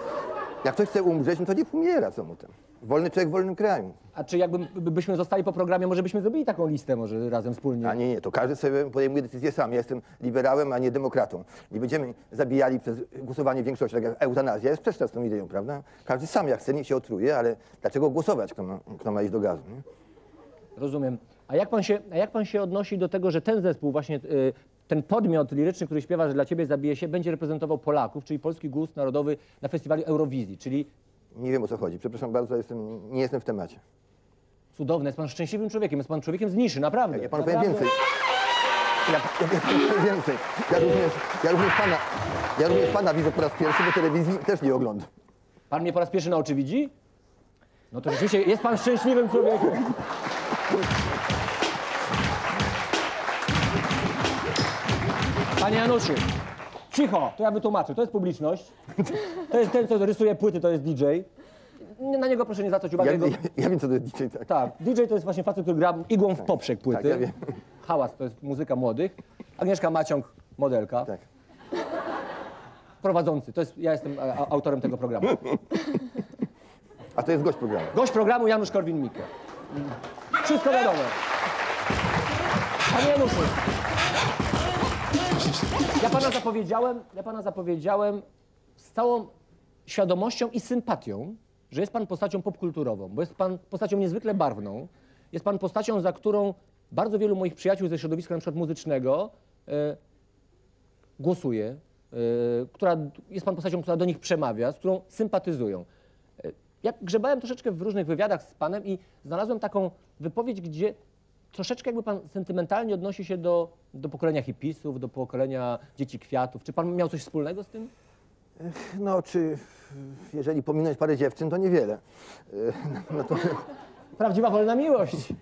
[SPEAKER 6] jak ktoś chce umrzeć, no to niech umiera, co mu tam. Wolny człowiek w wolnym kraju.
[SPEAKER 3] A czy jakby by- byśmy zostali po programie, może byśmy zrobili taką listę może razem wspólnie?
[SPEAKER 6] A nie, nie, to każdy sobie podejmuje decyzję sam. Ja jestem liberałem, a nie demokratą. Nie będziemy zabijali przez głosowanie większości, tak jak eutanazja jest sprzeczna z tą ideą, prawda? Każdy sam jak chce, niech się otruje, ale dlaczego głosować, kto ma, kto ma iść do gazu? Nie?
[SPEAKER 3] Rozumiem. A jak, pan się, a jak pan się odnosi do tego, że ten zespół, właśnie y, ten podmiot liryczny, który śpiewa, że dla ciebie zabije się, będzie reprezentował Polaków, czyli polski gust narodowy na festiwalu Eurowizji, czyli
[SPEAKER 6] Nie wiem o co chodzi. Przepraszam bardzo, jestem, nie jestem w temacie.
[SPEAKER 3] cudowne, jest pan szczęśliwym człowiekiem, jest pan człowiekiem z niszy, naprawdę.
[SPEAKER 6] Ja panu powiem
[SPEAKER 3] naprawdę.
[SPEAKER 6] więcej. Ja, ja, ja powiem więcej. Ja również, ja, również pana, ja również pana widzę po raz pierwszy, bo telewizji też nie oglądam.
[SPEAKER 3] Pan mnie po raz pierwszy na oczy widzi? No to rzeczywiście jest pan szczęśliwym człowiekiem. Panie Januszu, cicho, to ja wytłumaczę. To jest publiczność. To jest ten, co rysuje płyty, to jest DJ. Na niego proszę nie zwracać uwagi.
[SPEAKER 6] Ja,
[SPEAKER 3] jego...
[SPEAKER 6] ja, ja wiem, co to jest dzisiaj tak.
[SPEAKER 3] Tak, DJ to jest właśnie facet, który gra igłą w poprzek płyty.
[SPEAKER 6] tak, ja wiem.
[SPEAKER 3] Hałas to jest muzyka młodych. Agnieszka Maciąg, modelka.
[SPEAKER 6] tak.
[SPEAKER 3] Prowadzący, to jest, ja jestem a, autorem tego programu.
[SPEAKER 6] A to jest gość programu.
[SPEAKER 3] Gość programu Janusz Korwin-Mikke. Wszystko wiadomo. Panie Januszu, ja pana zapowiedziałem, ja pana zapowiedziałem z całą świadomością i sympatią, że jest pan postacią popkulturową, bo jest pan postacią niezwykle barwną. Jest pan postacią, za którą bardzo wielu moich przyjaciół ze środowiska na przykład muzycznego e, głosuje, e, która, jest pan postacią, która do nich przemawia, z którą sympatyzują. E, Ja grzebałem troszeczkę w różnych wywiadach z panem i znalazłem taką wypowiedź, gdzie troszeczkę jakby pan sentymentalnie odnosi się do, do pokolenia hipisów, do pokolenia dzieci kwiatów. Czy pan miał coś wspólnego z tym?
[SPEAKER 6] No, czy jeżeli pominąć parę dziewczyn, to niewiele. E, Natomiast,
[SPEAKER 3] Prawdziwa wolna miłość.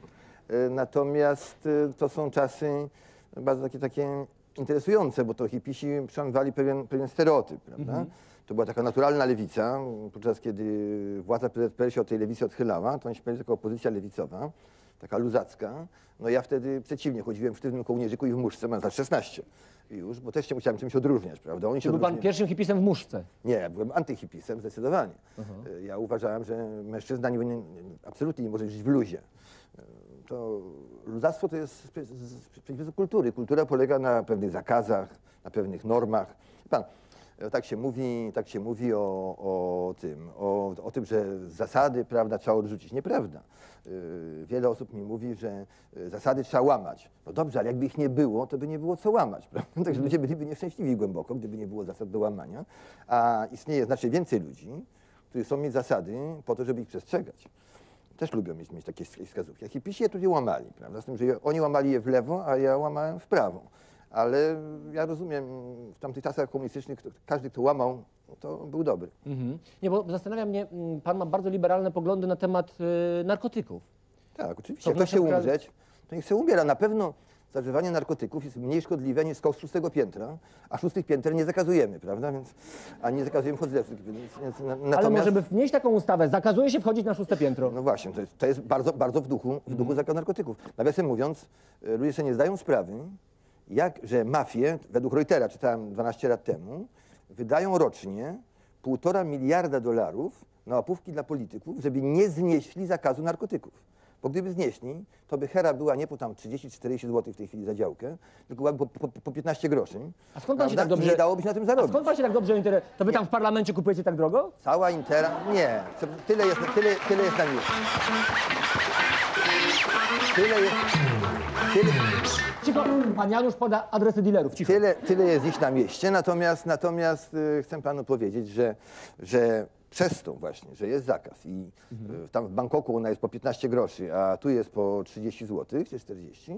[SPEAKER 6] e, natomiast e, to są czasy bardzo takie, takie interesujące, bo to hipisi przełamywali pewien, pewien stereotyp, prawda? To była taka naturalna lewica, podczas kiedy władza PZPR się od tej lewicy odchylała, to oni się jako opozycja lewicowa, taka luzacka. No ja wtedy przeciwnie, chodziłem w sztywnym kołnierzyku i w muszce, mam lat 16 już, bo też się musiałem czymś odróżniać, prawda? Oni się
[SPEAKER 3] Czy był pan pierwszym hipisem w muszce?
[SPEAKER 6] Nie, byłem antyhipisem zdecydowanie. E, Ja uważałem, że mężczyzna nie, powinien- absolutnie nie może żyć w luzie. E, To luzactwo to jest przeciwieństwo kultury. Kultura polega na pewnych zakazach, na pewnych normach. Pan, tak się mówi, tak się mówi o, o tym, o, o tym, że zasady prawda, trzeba odrzucić. Nieprawda. E, Wiele osób mi mówi, że e, zasady trzeba łamać. No dobrze, ale jakby ich nie było, to by nie było co łamać. Prawda? Także ludzie byliby nieszczęśliwi głęboko, gdyby nie było zasad do łamania. A istnieje znacznie więcej ludzi, którzy chcą mieć zasady po to, żeby ich przestrzegać. Też lubią mieć, mieć takie wskazówki. A hipisi je tutaj łamali, prawda? Z tym, że oni łamali je w lewo, a ja łamałem w prawo. Ale ja rozumiem, w tamtych czasach komunistycznych kto- każdy, kto łamał, to był dobry.
[SPEAKER 3] Mhm. Nie, bo zastanawia mnie, mm, pan ma bardzo liberalne poglądy na temat y, narkotyków.
[SPEAKER 6] Tak, oczywiście.
[SPEAKER 3] To
[SPEAKER 6] Jak ktoś chce umrzeć, to niech się umiera. Na pewno zażywanie narkotyków jest mniej szkodliwe niż skok z szóstego piętra, a szóstych pięter nie zakazujemy, prawda? Więc, a nie zakazujemy chodzenia z szóstych pięter. Więc, na,
[SPEAKER 3] Ale
[SPEAKER 6] natomiast-
[SPEAKER 3] może by wnieść taką ustawę, zakazuje się wchodzić na szóste piętro.
[SPEAKER 6] No właśnie, to jest, to jest bardzo, bardzo w duchu, w duchu zakazu narkotyków. Nawiasem mówiąc, e, ludzie sobie nie zdają sprawy, jak, że mafie, według Reutera czytałem 12 lat temu, wydają rocznie półtora miliarda dolarów na łapówki dla polityków, żeby nie znieśli zakazu narkotyków. Bo gdyby znieśli, to by hera była nie po tam 30-40 zł w tej chwili za działkę, tylko byłaby po, po, po 15 groszy.
[SPEAKER 3] A skąd pan się tak dobrze...
[SPEAKER 6] I nie dałoby się na tym
[SPEAKER 3] A
[SPEAKER 6] zarobić.
[SPEAKER 3] skąd pan się tak dobrze interesuje? To wy tam w parlamencie kupujecie tak drogo?
[SPEAKER 6] Cała intera... Nie, tyle jest, tyle, tyle jest na mieście. Tyle jest... Tyle,
[SPEAKER 3] Cicho, pan Janusz poda adresy dealerów, cicho.
[SPEAKER 6] tyle, tyle jest dziś na mieście, natomiast, natomiast y, chcę panu powiedzieć, że, że przez to właśnie, że jest zakaz i y, tam w Bangkoku ona jest po 15 groszy, a tu jest po 30 zł czy 40, y,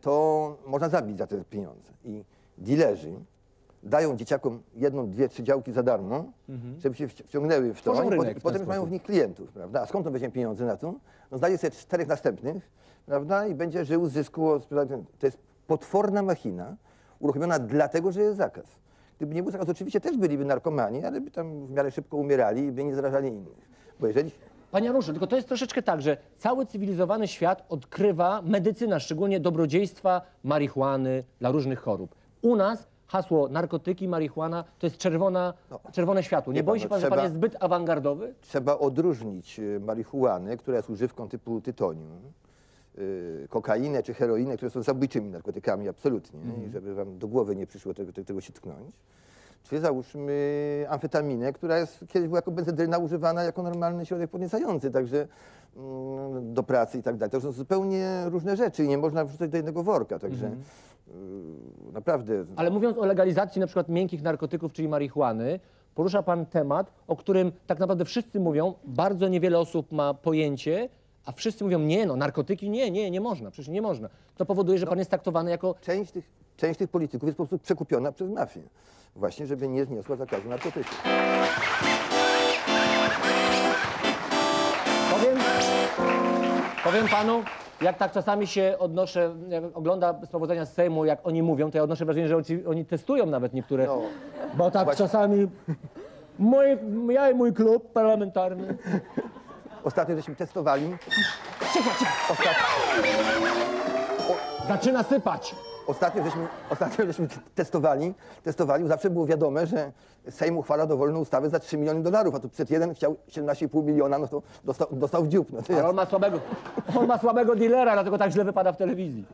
[SPEAKER 6] to można zabić za te pieniądze. I dealerzy dają dzieciakom jedną, dwie, trzy działki za darmo, żeby się wci- wciągnęły w to
[SPEAKER 3] Tworzą
[SPEAKER 6] i
[SPEAKER 3] rynek
[SPEAKER 6] potem,
[SPEAKER 3] w ten
[SPEAKER 6] potem już mają w
[SPEAKER 3] sposób.
[SPEAKER 6] nich klientów, prawda? A skąd on weźmie pieniądze na to? No znajdzie sobie czterech następnych, prawda? I będzie żył z zysku. To jest potworna machina, uruchomiona dlatego, że jest zakaz. Gdyby nie był zakaz, oczywiście też byliby narkomani, ale by tam w miarę szybko umierali i by nie zarażali innych. Bo jeżeli
[SPEAKER 3] Panie Januszu, tylko to jest troszeczkę tak, że cały cywilizowany świat odkrywa medycyna, szczególnie dobrodziejstwa marihuany dla różnych chorób. U nas hasło narkotyki, marihuana to jest czerwona, czerwone światło. Nie
[SPEAKER 6] Nie
[SPEAKER 3] boi
[SPEAKER 6] pan,
[SPEAKER 3] się
[SPEAKER 6] no
[SPEAKER 3] pan, że pan
[SPEAKER 6] trzeba-
[SPEAKER 3] jest zbyt awangardowy?
[SPEAKER 6] trzeba odróżnić y, marihuanę, która jest używką typu tytoniu, y, kokainę czy heroinę, które są zabójczymi narkotykami absolutnie i żeby wam do głowy nie przyszło tego, tego się tknąć. Czy załóżmy amfetaminę, która jest, kiedyś była jako benzydryna używana jako normalny środek podniecający, także mm, do pracy i tak dalej. To są zupełnie różne rzeczy i nie można wrzucać do jednego worka, także y, naprawdę...
[SPEAKER 3] Ale mówiąc o legalizacji na przykład miękkich narkotyków, czyli marihuany, porusza pan temat, o którym tak naprawdę wszyscy mówią, bardzo niewiele osób ma pojęcie, a wszyscy mówią, nie no, narkotyki nie, nie, nie można, przecież nie można. To powoduje, że pan jest traktowany jako
[SPEAKER 6] część tych, część tych polityków jest po prostu przekupiona przez mafię. Właśnie, żeby nie zniosła zakazu narkotyków.
[SPEAKER 3] Powiem, powiem panu, jak tak czasami się odnoszę, jak ogląda sprawozdania z Sejmu, jak oni mówią, to ja odnoszę wrażenie, że oni, oni testują nawet niektóre.
[SPEAKER 6] No,
[SPEAKER 3] bo tak
[SPEAKER 6] właśnie.
[SPEAKER 3] czasami. Mój, ja i mój klub parlamentarny.
[SPEAKER 6] Ostatnio żeśmy testowali,
[SPEAKER 3] Cicho, cicho.
[SPEAKER 6] ostatnio,
[SPEAKER 3] Zaczyna sypać.
[SPEAKER 6] Ostatnio, żeśmy, ostatnio żeśmy testowali, testowali, zawsze było wiadome, że Sejm uchwala dowolną ustawę za 3 miliony dolarów, a tu przed jeden chciał 17,5 miliona, no to dostał, dostał w dziób. No to
[SPEAKER 3] Ale on ma słabego, on ma słabego dealera, dlatego tak źle wypada w telewizji.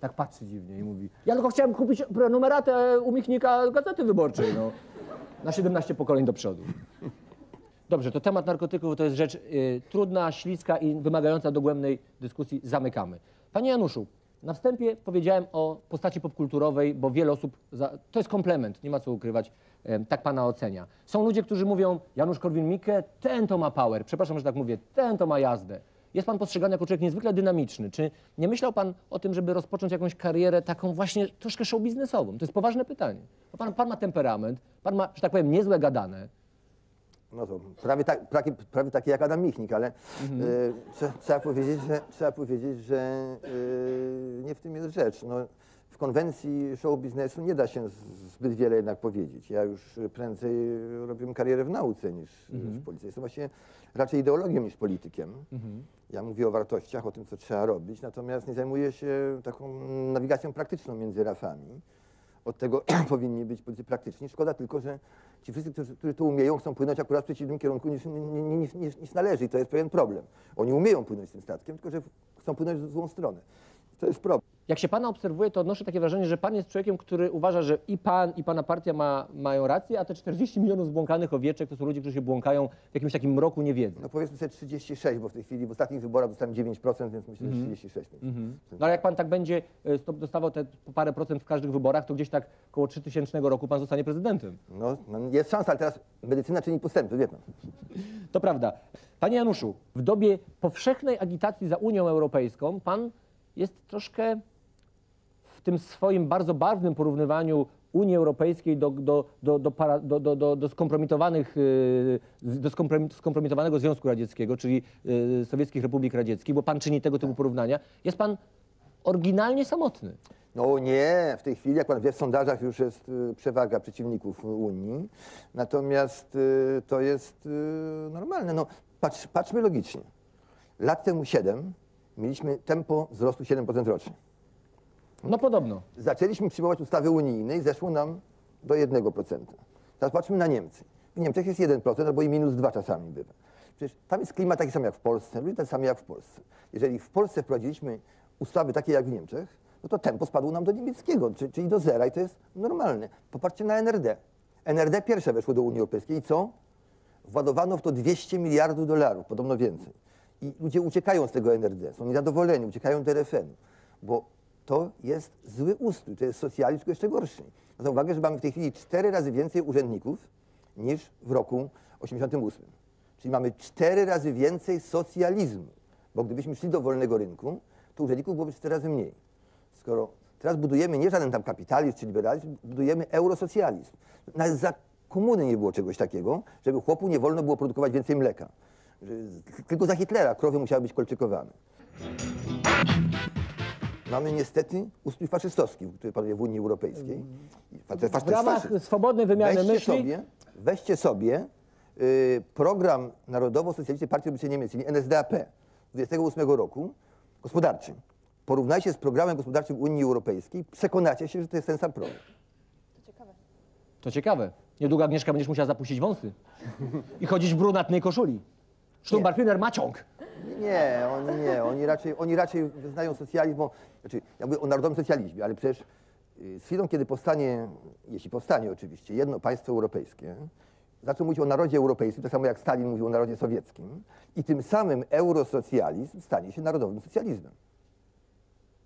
[SPEAKER 3] Tak patrzy dziwnie i mówi. Ja tylko chciałem kupić prenumeratę u Michnika Gazety Wyborczej, no. Na 17 pokoleń do przodu. Dobrze, to temat narkotyków to jest rzecz y, trudna, śliska i wymagająca dogłębnej dyskusji. Zamykamy. Panie Januszu, na wstępie powiedziałem o postaci popkulturowej, bo wiele osób, za, to jest komplement, nie ma co ukrywać, tak pana ocenia. Są ludzie, którzy mówią, Janusz Korwin-Mikke, ten to ma power, przepraszam, że tak mówię, ten to ma jazdę. Jest pan postrzegany jako człowiek niezwykle dynamiczny. Czy nie myślał pan o tym, żeby rozpocząć jakąś karierę taką właśnie troszkę show biznesową? To jest poważne pytanie. Pan, pan ma temperament, pan ma, że tak powiem, niezłe gadane.
[SPEAKER 6] No to prawie, tak, prawie, prawie taki jak Adam Michnik, ale
[SPEAKER 3] Mhm.
[SPEAKER 6] y, trze- trzeba powiedzieć, że, trzeba powiedzieć, że y, nie w tym jest rzecz. No, w konwencji show biznesu nie da się zbyt wiele jednak powiedzieć. Ja już prędzej robiłem karierę w nauce niż
[SPEAKER 3] Mhm.
[SPEAKER 6] w policji. Jestem właśnie raczej ideologią niż politykiem.
[SPEAKER 3] Mhm.
[SPEAKER 6] Ja mówię o wartościach, o tym, co trzeba robić, natomiast nie zajmuję się taką nawigacją praktyczną między rafami. Od tego powinni być politycy praktyczni. Szkoda tylko, że ci wszyscy, którzy, którzy to umieją, chcą płynąć akurat w przeciwnym kierunku niż, ni- ni- niż, niż, niż należy. I to jest pewien problem. Oni umieją płynąć tym statkiem, tylko że chcą płynąć w złą stronę. To jest problem.
[SPEAKER 3] Jak się pana obserwuje, to odnoszę takie wrażenie, że pan jest człowiekiem, który uważa, że i pan, i pana partia ma, mają rację, a te 40 milionów zbłąkanych owieczek to są ludzie, którzy się błąkają w jakimś takim mroku niewiedzy.
[SPEAKER 6] No powiedzmy sobie 36, bo w tej chwili w ostatnich wyborach dostałem 9%, więc myślę, że 36.
[SPEAKER 3] No ale jak pan tak będzie e, dostawał te parę procent w każdych wyborach, to gdzieś tak koło 3000 roku pan zostanie prezydentem.
[SPEAKER 6] No, no, jest szansa, ale teraz medycyna czyni postępy, wie pan.
[SPEAKER 3] To prawda. Panie Januszu, w dobie powszechnej agitacji za Unią Europejską pan jest troszkę w tym swoim bardzo barwnym porównywaniu Unii Europejskiej do, do, do, do, para, do, do, do, do skompromitowanych, yy, do skomprom- skompromitowanego Związku Radzieckiego, czyli yy, Sowieckich Republik Radzieckich, bo pan czyni tego typu porównania, jest pan oryginalnie samotny.
[SPEAKER 6] No nie, w tej chwili, jak pan wie, w sondażach już jest y, przewaga przeciwników Unii, natomiast y, to jest y, normalne. No, patrz, patrzmy logicznie. Lat temu 7 mieliśmy tempo wzrostu 7% rocznie.
[SPEAKER 3] No podobno.
[SPEAKER 6] Zaczęliśmy przyjmować ustawy unijne i zeszło nam do 1%. Teraz patrzmy na Niemcy. W Niemczech jest 1% albo i minus 2 czasami bywa. Przecież tam jest klimat taki sam jak w Polsce, ludzie ten sam jak w Polsce. Jeżeli w Polsce wprowadziliśmy ustawy takie jak w Niemczech, no to tempo spadło nam do niemieckiego, czy- czyli do zera i to jest normalne. Popatrzcie na NRD. NRD pierwsze weszło do Unii Europejskiej i co? Władowano w to 200 miliardów dolarów, podobno więcej. I ludzie uciekają z tego NRD, są niezadowoleni, uciekają do RFN-u, bo to jest zły ustrój, to jest socjalizm, tylko jeszcze gorszy. Zwróć uwagę, że mamy w tej chwili cztery razy więcej urzędników niż w roku 88. Czyli mamy cztery razy więcej socjalizmu, bo gdybyśmy szli do wolnego rynku, to urzędników byłoby cztery razy mniej. Skoro teraz budujemy nie żaden tam kapitalizm czy liberalizm, budujemy eurosocjalizm. Nawet za komuny nie było czegoś takiego, żeby chłopu nie wolno było produkować więcej mleka. Tylko za Hitlera krowy musiały być kolczykowane. Mamy niestety ustrój faszystowski, który panuje w Unii Europejskiej. I fa- to jest fasz-
[SPEAKER 3] W
[SPEAKER 6] to
[SPEAKER 3] ramach swobodnej wymiany
[SPEAKER 6] weźcie
[SPEAKER 3] myśli
[SPEAKER 6] Sobie, weźcie sobie y, program Narodowo-Socjalistycznej Partii Ludowej Niemiec, czyli NSDAP, 28 roku, gospodarczy. Porównajcie z programem gospodarczym Unii Europejskiej, przekonacie się, że to jest ten sam program.
[SPEAKER 3] To ciekawe. Niedługo Agnieszka będziesz musiała zapuścić wąsy i chodzić w brunatnej koszuli. Sztumbarfiner Maciąg.
[SPEAKER 6] Nie, oni nie, oni raczej, oni raczej wyznają socjalizm, bo, znaczy, ja mówię o narodowym socjalizmie, ale przecież y, z chwilą, kiedy powstanie, jeśli powstanie oczywiście, jedno państwo europejskie, zaczął mówić o narodzie europejskim, tak samo jak Stalin mówił o narodzie sowieckim i tym samym eurosocjalizm stanie się narodowym socjalizmem.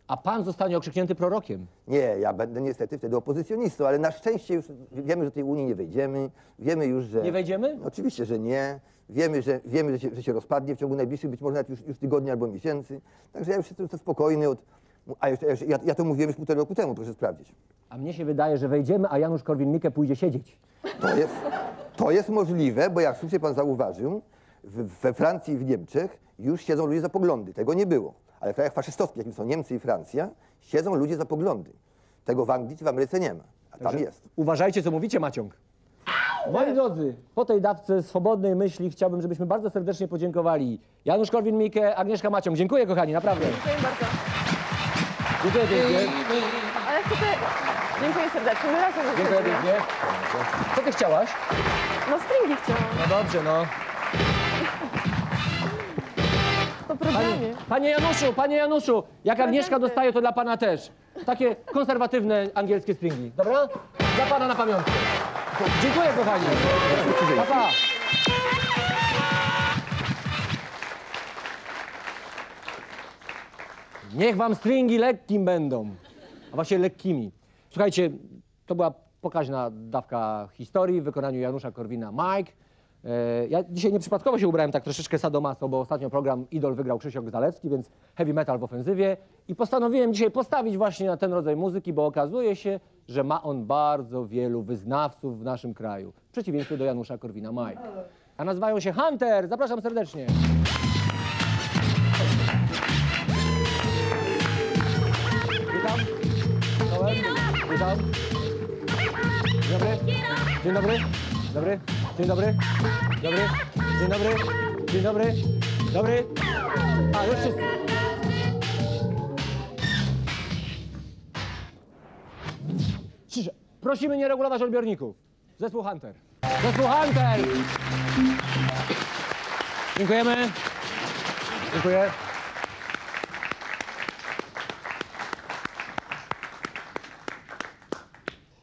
[SPEAKER 3] A pan zostanie okrzyknięty prorokiem.
[SPEAKER 6] Nie, ja będę niestety wtedy opozycjonistą, ale na szczęście już wiemy, że tej Unii nie wejdziemy, wiemy już, że...
[SPEAKER 3] Nie wejdziemy?
[SPEAKER 6] Oczywiście, że nie. Wiemy, że, wiemy, że, się, że się rozpadnie w ciągu najbliższych być może nawet już, już tygodni albo miesięcy. Także ja już jestem spokojny od... A jeszcze, jeszcze, ja, ja to mówiłem już półtora roku temu, proszę sprawdzić.
[SPEAKER 3] A mnie się wydaje, że wejdziemy, a Janusz Korwin-Mikke pójdzie siedzieć.
[SPEAKER 6] To jest, to jest możliwe, bo jak słusznie pan zauważył, w, we Francji i w Niemczech już siedzą ludzie za poglądy. Tego nie było. Ale w krajach faszystowskich, jakim są Niemcy i Francja, siedzą ludzie za poglądy. Tego w Anglii czy w Ameryce nie ma. A tam
[SPEAKER 3] Także
[SPEAKER 6] jest.
[SPEAKER 3] Uważajcie, co mówicie, Maciąg. Moi drodzy, po tej dawce swobodnej myśli chciałbym, żebyśmy bardzo serdecznie podziękowali Janusz Korwin-Mikke, Agnieszka Maciąg. Dziękuję, kochani, naprawdę.
[SPEAKER 4] Dziękuję bardzo.
[SPEAKER 3] Dziękuję pięknie.
[SPEAKER 4] A ja chcę... Dziękuję serdecznie. My razem
[SPEAKER 3] Dziękuję
[SPEAKER 4] jesteśmy.
[SPEAKER 3] pięknie. Co ty chciałaś?
[SPEAKER 4] No stringi chciałam.
[SPEAKER 3] No dobrze, no.
[SPEAKER 4] To
[SPEAKER 3] Panie,
[SPEAKER 4] programie.
[SPEAKER 3] panie Januszu, panie Januszu, jak Agnieszka dostaje, to dla pana też. Takie konserwatywne angielskie stringi, dobra? Dla pana na pamiątkę. Dziękuję, kochani. Pa, pa. Niech wam stringi lekkim będą, a właściwie lekkimi. Słuchajcie, to była pokaźna dawka historii w wykonaniu Janusza Korwina Mike. E, Ja dzisiaj nieprzypadkowo się ubrałem tak troszeczkę sadomaso, bo ostatnio program Idol wygrał Krzysiok Zalecki, więc heavy metal w ofensywie. I postanowiłem dzisiaj postawić właśnie na ten rodzaj muzyki, bo okazuje się, że ma on bardzo wielu wyznawców w naszym kraju. W przeciwieństwie do Janusza Korwina Mike. A nazywają się Hunter. Zapraszam serdecznie. Witam. Czołem. Witam. Dzień dobry. Dzień dobry. Dzień dobry. Dobry. Dzień dobry. Dzień dobry. Dobry. A, już wszyscy. Prosimy nie regulować odbiorników. Zespół Hunter. Zespół Hunter! Dziękujemy. Dziękuję.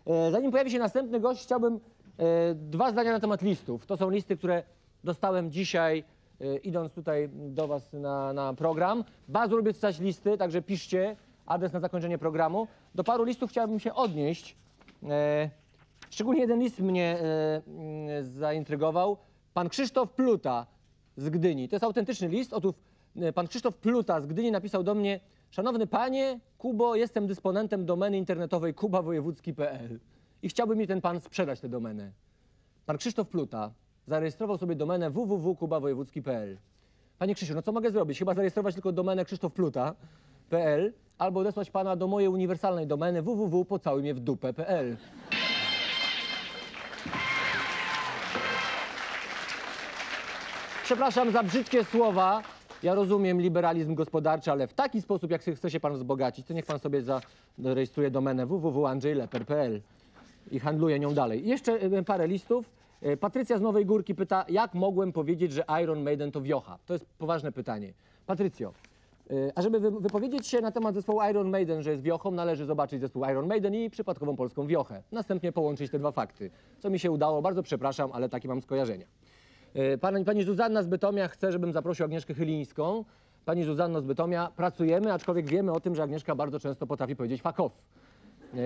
[SPEAKER 3] E, Zanim pojawi się następny gość, chciałbym e, dwa zdania na temat listów. To są listy, które dostałem dzisiaj, e, idąc tutaj do Was na, na program. Bardzo lubię czytać listy, także piszcie adres na zakończenie programu. Do paru listów chciałbym się odnieść. E, szczególnie jeden list mnie e, mm, zaintrygował. Pan Krzysztof Pluta z Gdyni. To jest autentyczny list. Otóż e, pan Krzysztof Pluta z Gdyni napisał do mnie Szanowny panie, Kubo, jestem dysponentem domeny internetowej kubawojewódzki.pl i chciałby mi ten pan sprzedać tę domenę. Pan Krzysztof Pluta zarejestrował sobie domenę www.kubawojewódzki.pl. Panie Krzysiu, no co mogę zrobić? Chyba zarejestrować tylko domenę krzysztofpluta.pl albo odesłać pana do mojej uniwersalnej domeny www.pocałujmiewdupę.pl. Przepraszam za brzydkie słowa. Ja rozumiem liberalizm gospodarczy, ale w taki sposób, jak chce się pan wzbogacić, to niech pan sobie zarejestruje domenę www.andrzejleper.pl i handluje nią dalej. I jeszcze e, parę listów. E, Patrycja z Nowej Górki pyta, jak mogłem powiedzieć, że Iron Maiden to wiocha? To jest poważne pytanie. Patrycjo, a żeby wy- wypowiedzieć się na temat zespołu Iron Maiden, że jest wiochą, należy zobaczyć zespół Iron Maiden i przypadkową polską wiochę. Następnie połączyć te dwa fakty. Co mi się udało, bardzo przepraszam, ale takie mam skojarzenia. E, Pani, pani Zuzanna z Bytomia chce, żebym zaprosił Agnieszkę Chylińską. Pani Zuzanno z Bytomia, pracujemy, aczkolwiek wiemy o tym, że Agnieszka bardzo często potrafi powiedzieć. E,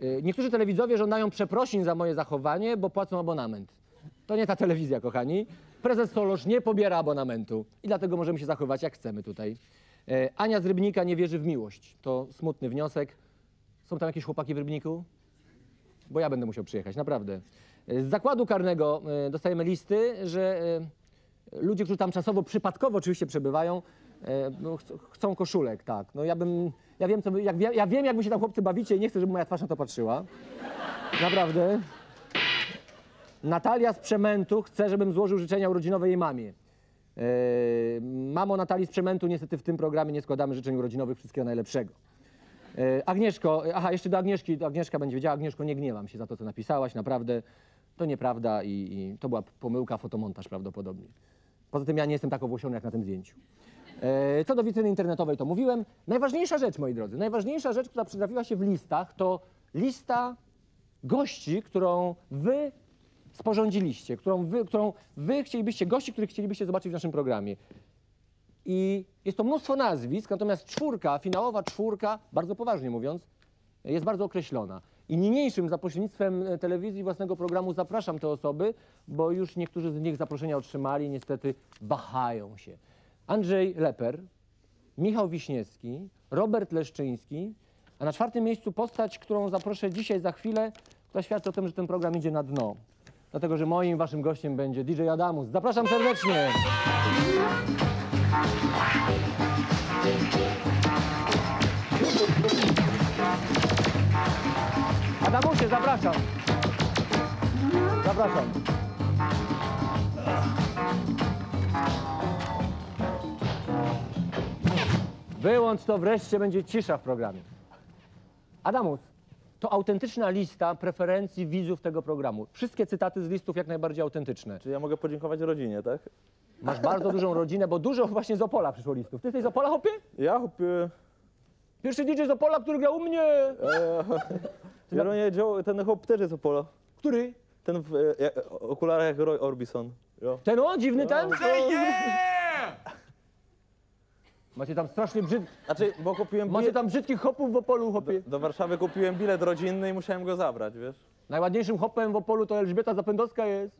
[SPEAKER 3] e, Niektórzy telewidzowie żądają przeprosin za moje zachowanie, bo płacą abonament. To nie ta telewizja, kochani. Prezes Solosz nie pobiera abonamentu i dlatego możemy się zachować jak chcemy tutaj. E, Ania z Rybnika nie wierzy w miłość. To smutny wniosek. Są tam jakieś chłopaki w Rybniku? Bo ja będę musiał przyjechać, naprawdę. E, Z zakładu karnego e, dostajemy listy, że e, ludzie, którzy tam czasowo, przypadkowo oczywiście przebywają, e, no, ch- chcą koszulek, tak. No ja bym, ja wiem, co wy, jak, wie- ja wiem, jak wy się tam chłopcy bawicie i nie chcę, żeby moja twarz na to patrzyła. Naprawdę. Natalia z Przemętu chce, żebym złożył życzenia urodzinowe jej mamie. E, mamo Natalii z Przemętu, niestety w tym programie nie składamy życzeń urodzinowych, wszystkiego najlepszego. E, Agnieszko, aha, jeszcze do Agnieszki, Agnieszka będzie wiedziała, Agnieszko, nie gniewam się za to, co napisałaś, naprawdę. To nieprawda i, i to była pomyłka, fotomontaż prawdopodobnie. Poza tym ja nie jestem tak owłosiony jak na tym zdjęciu. E, co do witryny internetowej, to mówiłem. Najważniejsza rzecz, moi drodzy, najważniejsza rzecz, która przytrafiła się w listach, to lista gości, którą wy sporządziliście, którą wy, którą wy chcielibyście, gości, których chcielibyście zobaczyć w naszym programie. I jest to mnóstwo nazwisk, natomiast czwórka, finałowa czwórka, bardzo poważnie mówiąc, jest bardzo określona. I niniejszym za pośrednictwem e, telewizji własnego programu zapraszam te osoby, bo już niektórzy z nich zaproszenia otrzymali, niestety wahają się. Andrzej Leper, Michał Wiśniewski, Robert Leszczyński, a na czwartym miejscu postać, którą zaproszę dzisiaj za chwilę, która świadczy o tym, że ten program idzie na dno. Dlatego, że moim waszym gościem będzie DJ Adamus. Zapraszam serdecznie. Adamusie, zapraszam. Zapraszam. Wyłącz to, wreszcie będzie cisza w programie. Adamus, to autentyczna lista preferencji widzów tego programu. Wszystkie cytaty z listów jak najbardziej autentyczne.
[SPEAKER 2] Czy ja mogę podziękować rodzinie, tak?
[SPEAKER 3] Masz bardzo dużą rodzinę, bo dużo właśnie z Opola przyszło listów. Ty jesteś z Opola, hopie?
[SPEAKER 2] Ja chłopie...
[SPEAKER 3] Pierwszy DJ z Opola, który grał u mnie.
[SPEAKER 2] Jeronie, Joe, ten chłop też jest Opola.
[SPEAKER 3] Który?
[SPEAKER 2] Ten w e, e, okularach jak Roy Orbison. Jo.
[SPEAKER 3] Ten o, dziwny ten? Macie tam strasznie brzyd...
[SPEAKER 2] Znaczy, bo kupiłem
[SPEAKER 3] Macie
[SPEAKER 2] bilet...
[SPEAKER 3] tam brzydkich hopów w Opolu, hopie.
[SPEAKER 2] Do Warszawy kupiłem bilet rodzinny i musiałem go zabrać, wiesz?
[SPEAKER 3] Najładniejszym hopem w Opolu to Elżbieta Zapędowska jest.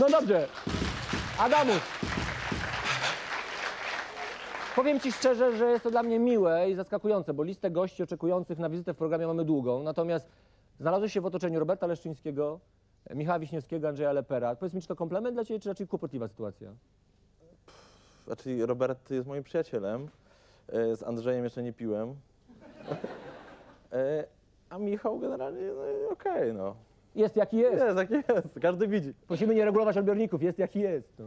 [SPEAKER 3] No dobrze. Adamus. Powiem ci szczerze, że jest to dla mnie miłe i zaskakujące, bo listę gości oczekujących na wizytę w programie mamy długą. Natomiast znalazłeś się w otoczeniu Roberta Leszczyńskiego, Michała Wiśniewskiego, Andrzeja Lepera. Powiedz mi, czy to komplement dla ciebie, czy raczej kłopotliwa sytuacja?
[SPEAKER 2] Znaczy, Robert jest moim przyjacielem. E, Z Andrzejem jeszcze nie piłem. E, A Michał generalnie, no okej, no.
[SPEAKER 3] Jest jaki jest.
[SPEAKER 2] Jest, tak jest, każdy widzi.
[SPEAKER 3] Prosimy nie regulować odbiorników, jest jaki jest. No.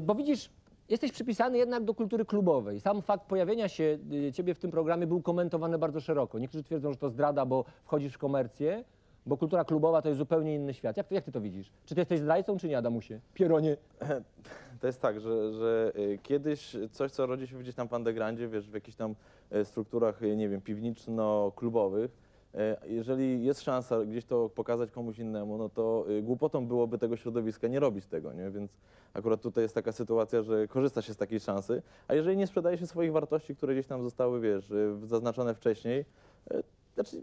[SPEAKER 3] Bo widzisz, jesteś przypisany jednak do kultury klubowej. Sam fakt pojawienia się y, ciebie w tym programie był komentowany bardzo szeroko. Niektórzy twierdzą, że to zdrada, bo wchodzisz w komercję, bo kultura klubowa to jest zupełnie inny świat. Jak, to, jak ty to widzisz? Czy ty jesteś zdrajcą, czy nie, Adamusie? Pieronie.
[SPEAKER 2] To jest tak, że, że y, kiedyś coś, co rodzi się gdzieś tam w undergroundzie, wiesz, w jakichś tam e, strukturach, e, nie wiem, piwniczno-klubowych, jeżeli jest szansa gdzieś to pokazać komuś innemu, no to y, głupotą byłoby tego środowiska nie robić tego, nie? Więc akurat tutaj jest taka sytuacja, że korzysta się z takiej szansy, a jeżeli nie sprzedaje się swoich wartości, które gdzieś tam zostały, wiesz, y, zaznaczone wcześniej, znaczy,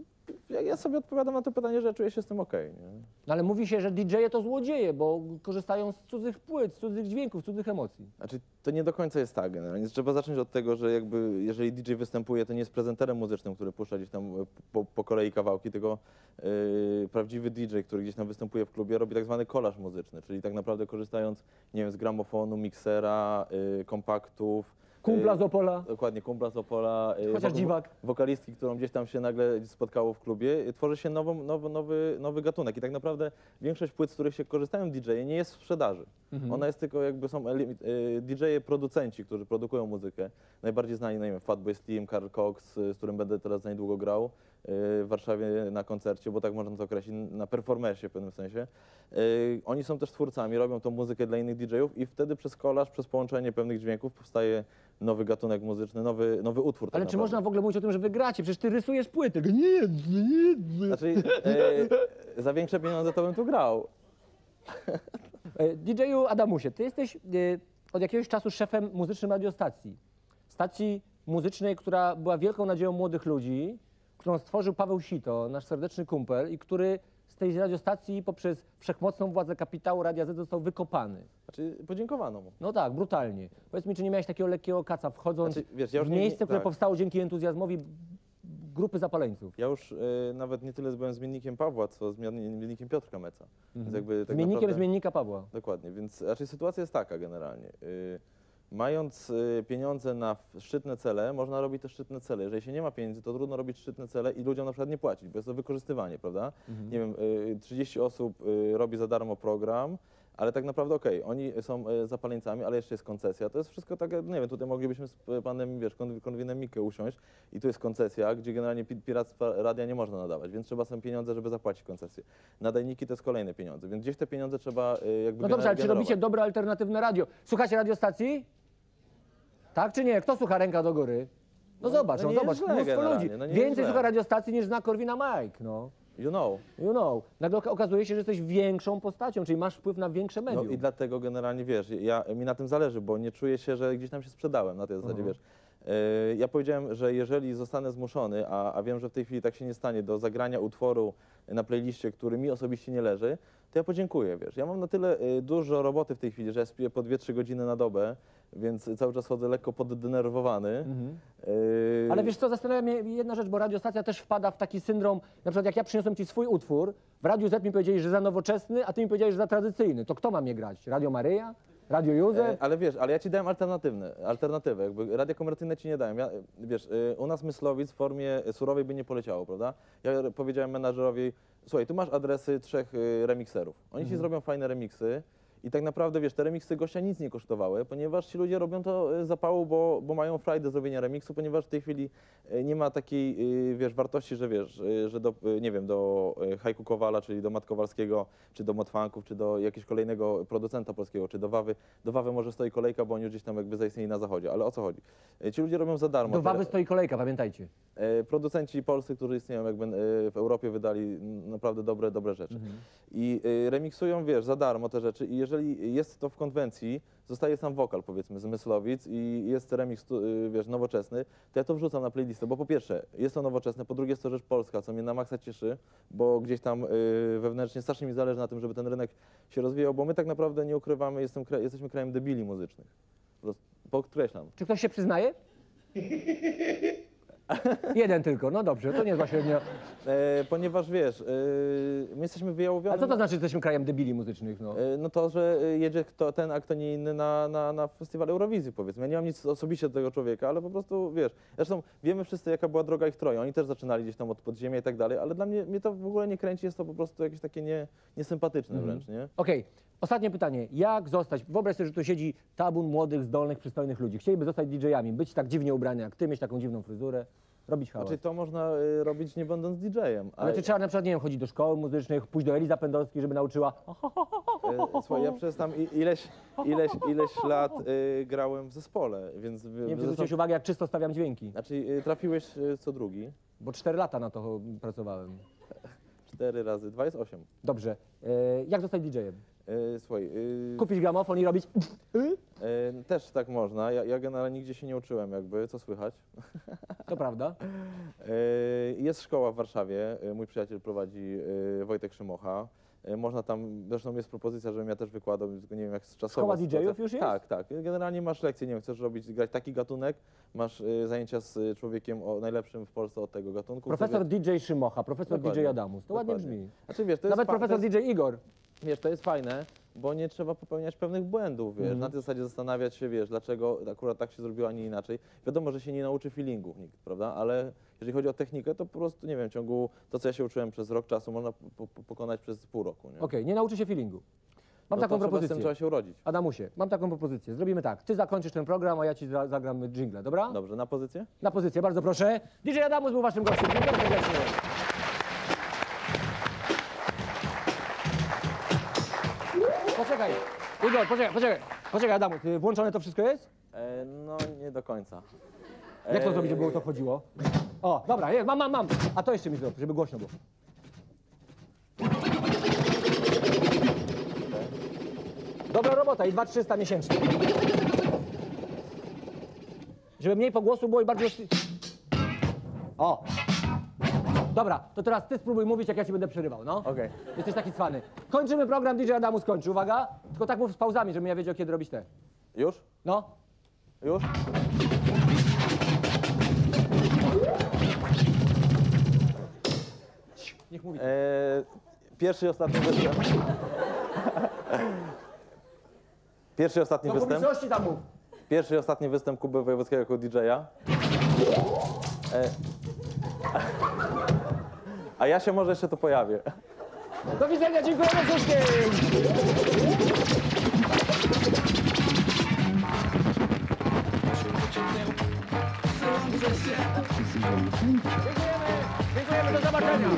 [SPEAKER 2] ja, ja sobie odpowiadam na to pytanie, że czuję się z tym okej, nie?
[SPEAKER 3] No ale mówi się, że DJ-e to złodzieje, bo korzystają z cudzych płyt, z cudzych dźwięków, cudzych emocji.
[SPEAKER 2] Znaczy, to nie do końca jest tak generalnie. Trzeba zacząć od tego, że jakby jeżeli DJ występuje, to nie jest prezenterem muzycznym, który puszcza gdzieś tam e, po, po kolei kawałki, tylko yy, prawdziwy DJ, który gdzieś tam występuje w klubie, robi tak zwany kolaż muzyczny, czyli tak naprawdę korzystając, nie wiem, z gramofonu, miksera, yy, kompaktów.
[SPEAKER 3] Kumpla
[SPEAKER 2] yy,
[SPEAKER 3] z Opola.
[SPEAKER 2] Dokładnie, kumpla z Opola. yy,
[SPEAKER 3] Chociaż dziwak.
[SPEAKER 2] Wokalistki, którą gdzieś tam się nagle spotkało w klubie, tworzy się nową, nowy, nowy, nowy gatunek. I tak naprawdę większość płyt, z których się korzystają DJ-e, nie jest w sprzedaży. Ona jest tylko jakby są eli- y, DJ-e producenci, którzy produkują muzykę. Najbardziej znani, no nie wiem, Fatboy Slim, Karl Cox, y, z którym będę teraz za niedługo grał. w Warszawie na koncercie, bo tak można to określić, na performersie w pewnym sensie. Y, Oni są też twórcami, robią tą muzykę dla innych DJ-ów i wtedy przez kolaż, przez połączenie pewnych dźwięków powstaje nowy gatunek muzyczny, nowy, nowy utwór. tak
[SPEAKER 3] Ale czy
[SPEAKER 2] naprawdę.
[SPEAKER 3] można w ogóle mówić o tym, że wygracie? Przecież ty rysujesz płyty. Nie, nie, nie.
[SPEAKER 2] Znaczy, e, za większe pieniądze to bym tu grał.
[SPEAKER 3] E, DJ-u Adamusie, ty jesteś e, od jakiegoś czasu szefem muzycznym radiostacji. Stacji muzycznej, która była wielką nadzieją młodych ludzi, którą stworzył Paweł Sito, nasz serdeczny kumpel, i który z tej radiostacji poprzez wszechmocną władzę kapitału Radia Z został wykopany.
[SPEAKER 2] Znaczy, podziękowano mu.
[SPEAKER 3] No tak, brutalnie. Powiedz mi, czy nie miałeś takiego lekkiego kaca, wchodząc
[SPEAKER 2] Znaczy, wiesz, ja już
[SPEAKER 3] w
[SPEAKER 2] nie- nie-
[SPEAKER 3] miejsce, które
[SPEAKER 2] tak.
[SPEAKER 3] powstało dzięki entuzjazmowi grupy zapaleńców?
[SPEAKER 2] Ja już e, nawet nie tyle byłem zmiennikiem Pawła, co zmiennikiem Piotrka Meca. Więc jakby tak
[SPEAKER 3] Zmiennikiem
[SPEAKER 2] naprawdę-
[SPEAKER 3] zmiennika Pawła.
[SPEAKER 2] Dokładnie, więc raczej sytuacja jest taka generalnie. Y, Mając y, pieniądze na szczytne cele, można robić te szczytne cele. Jeżeli się nie ma pieniędzy, to trudno robić szczytne cele i ludziom na przykład nie płacić, bo jest to wykorzystywanie, prawda? Nie wiem, y, 30 osób y, robi za darmo program, ale tak naprawdę okej, oni są y, zapaleńcami, ale jeszcze jest koncesja. To jest wszystko tak, nie wiem, tutaj moglibyśmy z panem, wiesz, kon- konwinem Mikke usiąść i tu jest koncesja, gdzie generalnie pi- piractwa radia nie można nadawać, więc trzeba są pieniądze, żeby zapłacić koncesję. Nadajniki to jest kolejne pieniądze, więc gdzieś te pieniądze trzeba y, jakby
[SPEAKER 3] No dobrze, ale czy robicie dobre alternatywne radio? Słuchacie radiostacji? Tak czy nie? Kto słucha ręka do góry? No, zobacz,
[SPEAKER 2] no
[SPEAKER 3] no,
[SPEAKER 2] nie
[SPEAKER 3] zobacz,
[SPEAKER 2] jest źle
[SPEAKER 3] mnóstwo
[SPEAKER 2] generalnie,
[SPEAKER 3] ludzi.
[SPEAKER 2] no nie jest
[SPEAKER 3] Więcej
[SPEAKER 2] źle.
[SPEAKER 3] słucha radiostacji niż zna Korwina Mike, no.
[SPEAKER 2] You know.
[SPEAKER 3] You know. Nagle oka- okazuje się, że jesteś większą postacią, czyli masz wpływ na większe
[SPEAKER 2] No
[SPEAKER 3] medium.
[SPEAKER 2] i dlatego generalnie wiesz, ja, mi na tym zależy, bo nie czuję się, że gdzieś tam się sprzedałem na tej zasadzie,
[SPEAKER 3] Mhm.
[SPEAKER 2] wiesz. Yy, Ja powiedziałem, że jeżeli zostanę zmuszony, a, a wiem, że w tej chwili tak się nie stanie, do zagrania utworu na playliście, który mi osobiście nie leży, to ja podziękuję, wiesz. Ja mam na tyle y, dużo roboty w tej chwili, że ja śpię po 2-3 godziny na dobę, więc cały czas chodzę lekko poddenerwowany.
[SPEAKER 3] Mhm.
[SPEAKER 2] Yy,
[SPEAKER 3] Ale wiesz co, zastanawia mnie jedna rzecz, bo radiostacja też wpada w taki syndrom, na przykład jak ja przyniosłem ci swój utwór, w Radiu Z mi powiedzieli, że za nowoczesny, a ty mi powiedziałeś, że za tradycyjny. To kto ma mnie grać? Radio Maryja? Radio Józef?
[SPEAKER 2] E, Ale wiesz, ale ja ci dałem alternatywne, alternatywę, jakby radia komercyjne ci nie dałem. Ja, wiesz, e, u nas Myslowic w formie surowej by nie poleciało, prawda? Ja powiedziałem menadżerowi, słuchaj, tu masz adresy trzech e, remikserów. Oni ci zrobią fajne remiksy i tak naprawdę, wiesz, te remiksy gościa nic nie kosztowały, ponieważ ci ludzie robią to e, zapału, bo, bo mają frajdę zrobienia remiksu, ponieważ w tej chwili e, nie ma takiej, e, wiesz, wartości, że wiesz, że do, nie wiem, do Hajku Kowala, czyli do Mat Kowalskiego, czy do Motwanków, czy do jakiegoś kolejnego producenta polskiego, czy do Wawy. Do Wawy może stoi kolejka, bo oni już gdzieś tam jakby zaistnieli na zachodzie, ale o co chodzi? Ci ludzie robią za darmo.
[SPEAKER 3] Do Wawy stoi kolejka, pamiętajcie.
[SPEAKER 2] producenci polscy, którzy istnieją jakby w Europie, wydali naprawdę dobre, dobre rzeczy. I e, remiksują, wiesz, za darmo te rzeczy i jeżeli jest to w konwencji, zostaje sam wokal, powiedzmy, z Myslowic i jest remix, e, wiesz, nowoczesny, to ja to wrzucam na playlistę, bo po pierwsze, jest to nowoczesne, po drugie jest to rzecz polska, co mnie na maksa cieszy, bo gdzieś tam e, wewnętrznie strasznie mi zależy na tym, żeby ten rynek się rozwijał, bo my tak naprawdę nie ukrywamy, jestem, jesteśmy krajem debili muzycznych. Podkreślam.
[SPEAKER 3] Czy ktoś się przyznaje? Jeden tylko, no dobrze, to nie zła średnia.
[SPEAKER 2] E, ponieważ wiesz, e, my jesteśmy wyjałowione.
[SPEAKER 3] A co to znaczy, że jesteśmy krajem debili muzycznych? No?
[SPEAKER 2] E, No to, że jedzie kto, ten, a kto nie inny na, na, na festiwal Eurowizji, powiedzmy. Ja nie mam nic osobiście do tego człowieka, ale po prostu, wiesz, zresztą wiemy wszyscy, jaka była droga ich troje. Oni też zaczynali gdzieś tam od podziemia i tak dalej, ale dla mnie, mnie to w ogóle nie kręci, jest to po prostu jakieś takie nie, niesympatyczne wręcz, nie?
[SPEAKER 3] Okej, ostatnie pytanie. Jak zostać? Wyobraź sobie, że tu siedzi tabun młodych, zdolnych, przystojnych ludzi. Chcieliby zostać DJ-ami, być tak dziwnie ubrani jak ty, mieć taką dziwną fryzurę, robić hałas.
[SPEAKER 2] Znaczy to można e, robić nie będąc DJ-em.
[SPEAKER 3] Ale czy trzeba na przykład, nie wiem, chodzić do szkoły muzycznej, pójść do Eliza Pendolskiej, żeby nauczyła
[SPEAKER 2] E, Słuchaj, ja przez tam i- ileś, ileś, ileś lat e, grałem w zespole, więc... w-
[SPEAKER 3] Nie wiem, czy zwróciłeś uwagę, jak czysto stawiam dźwięki,
[SPEAKER 2] Znaczy e, trafiłeś e, co drugi,
[SPEAKER 3] bo cztery lata na to pracowałem.
[SPEAKER 2] cztery razy, dwa jest osiem.
[SPEAKER 3] Dobrze. E, jak zostać DJ-em?
[SPEAKER 2] E, Słuchaj, e,
[SPEAKER 3] Kupić gramofon i robić...
[SPEAKER 2] E, Też tak można. Ja, ja generalnie nigdzie się nie uczyłem, jakby, co słychać.
[SPEAKER 3] To prawda.
[SPEAKER 2] E, Jest szkoła w Warszawie, mój przyjaciel prowadzi e, Wojtek Szymocha. E, Można tam, zresztą jest propozycja, żebym ja też wykładał, tylko nie wiem jak z czasowo.
[SPEAKER 3] Szkoła DJ-ów już jest?
[SPEAKER 2] Tak, tak. Generalnie masz lekcje, nie wiem, chcesz robić, grać taki gatunek, masz e, zajęcia z człowiekiem o, najlepszym w Polsce od tego gatunku.
[SPEAKER 3] Profesor DJ Szymocha, profesor
[SPEAKER 2] Dokładnie.
[SPEAKER 3] DJ Adamus. To ładnie
[SPEAKER 2] Dokładnie.
[SPEAKER 3] brzmi.
[SPEAKER 2] Znaczy, wiesz, to jest
[SPEAKER 3] Nawet
[SPEAKER 2] fa- to
[SPEAKER 3] profesor
[SPEAKER 2] jest-
[SPEAKER 3] DJ Igor.
[SPEAKER 2] Wiesz, to jest fajne, bo nie trzeba popełniać pewnych błędów, wiesz,
[SPEAKER 3] Mhm.
[SPEAKER 2] na tej zasadzie zastanawiać się, wiesz, dlaczego akurat tak się zrobiło, a nie inaczej. Wiadomo, że się nie nauczy feelingu nikt, prawda, ale jeżeli chodzi o technikę, to po prostu, nie wiem, w ciągu, to co ja się uczyłem przez rok czasu, można po, po, pokonać przez pół roku, nie?
[SPEAKER 3] Okej, nie nauczy się feelingu. Mam
[SPEAKER 2] No
[SPEAKER 3] taką
[SPEAKER 2] to trzeba z
[SPEAKER 3] propozycję.
[SPEAKER 2] tym trzeba się urodzić.
[SPEAKER 3] Adamusie, mam taką propozycję. Zrobimy tak. Ty zakończysz ten program, a ja ci za- zagram jingle, dobra?
[SPEAKER 2] Dobrze, na pozycję?
[SPEAKER 3] Na pozycję, bardzo proszę. DJ Adamus był waszym gościem. Dziękuję serdecznie. Igor, poczekaj, poczekaj. Poczekaj, Adamus, y, włączone to wszystko jest?
[SPEAKER 2] E, no nie do końca.
[SPEAKER 3] Jak to
[SPEAKER 2] E,
[SPEAKER 3] zrobić, żeby było to chodziło? O, dobra, mam, mam, mam. A to jeszcze mi zrób, żeby głośno było. Dobra robota i 2300 miesięcznie. Żeby mniej pogłosu było i bardziej... O! Dobra, to teraz ty spróbuj mówić, jak ja ci będę przerywał, no.
[SPEAKER 2] Okej.
[SPEAKER 3] Jesteś taki cwany. Kończymy program, DJ Adamu skończy, uwaga. Tylko tak mów z pauzami, żebym ja wiedział, kiedy robić te.
[SPEAKER 2] Już?
[SPEAKER 3] No.
[SPEAKER 2] Już?
[SPEAKER 3] Niech mówi.
[SPEAKER 2] E, pierwszy i ostatni występ. Pierwszy i ostatni
[SPEAKER 3] Do
[SPEAKER 2] występ.
[SPEAKER 3] publiczności tam mów.
[SPEAKER 2] Pierwszy i ostatni występ Kuby Wojewódzkiego jako DJ-a. E, a ja się może jeszcze tu pojawię.
[SPEAKER 3] Do widzenia, dziękujemy wszystkim! Dziękujemy, dziękujemy, do zobaczenia!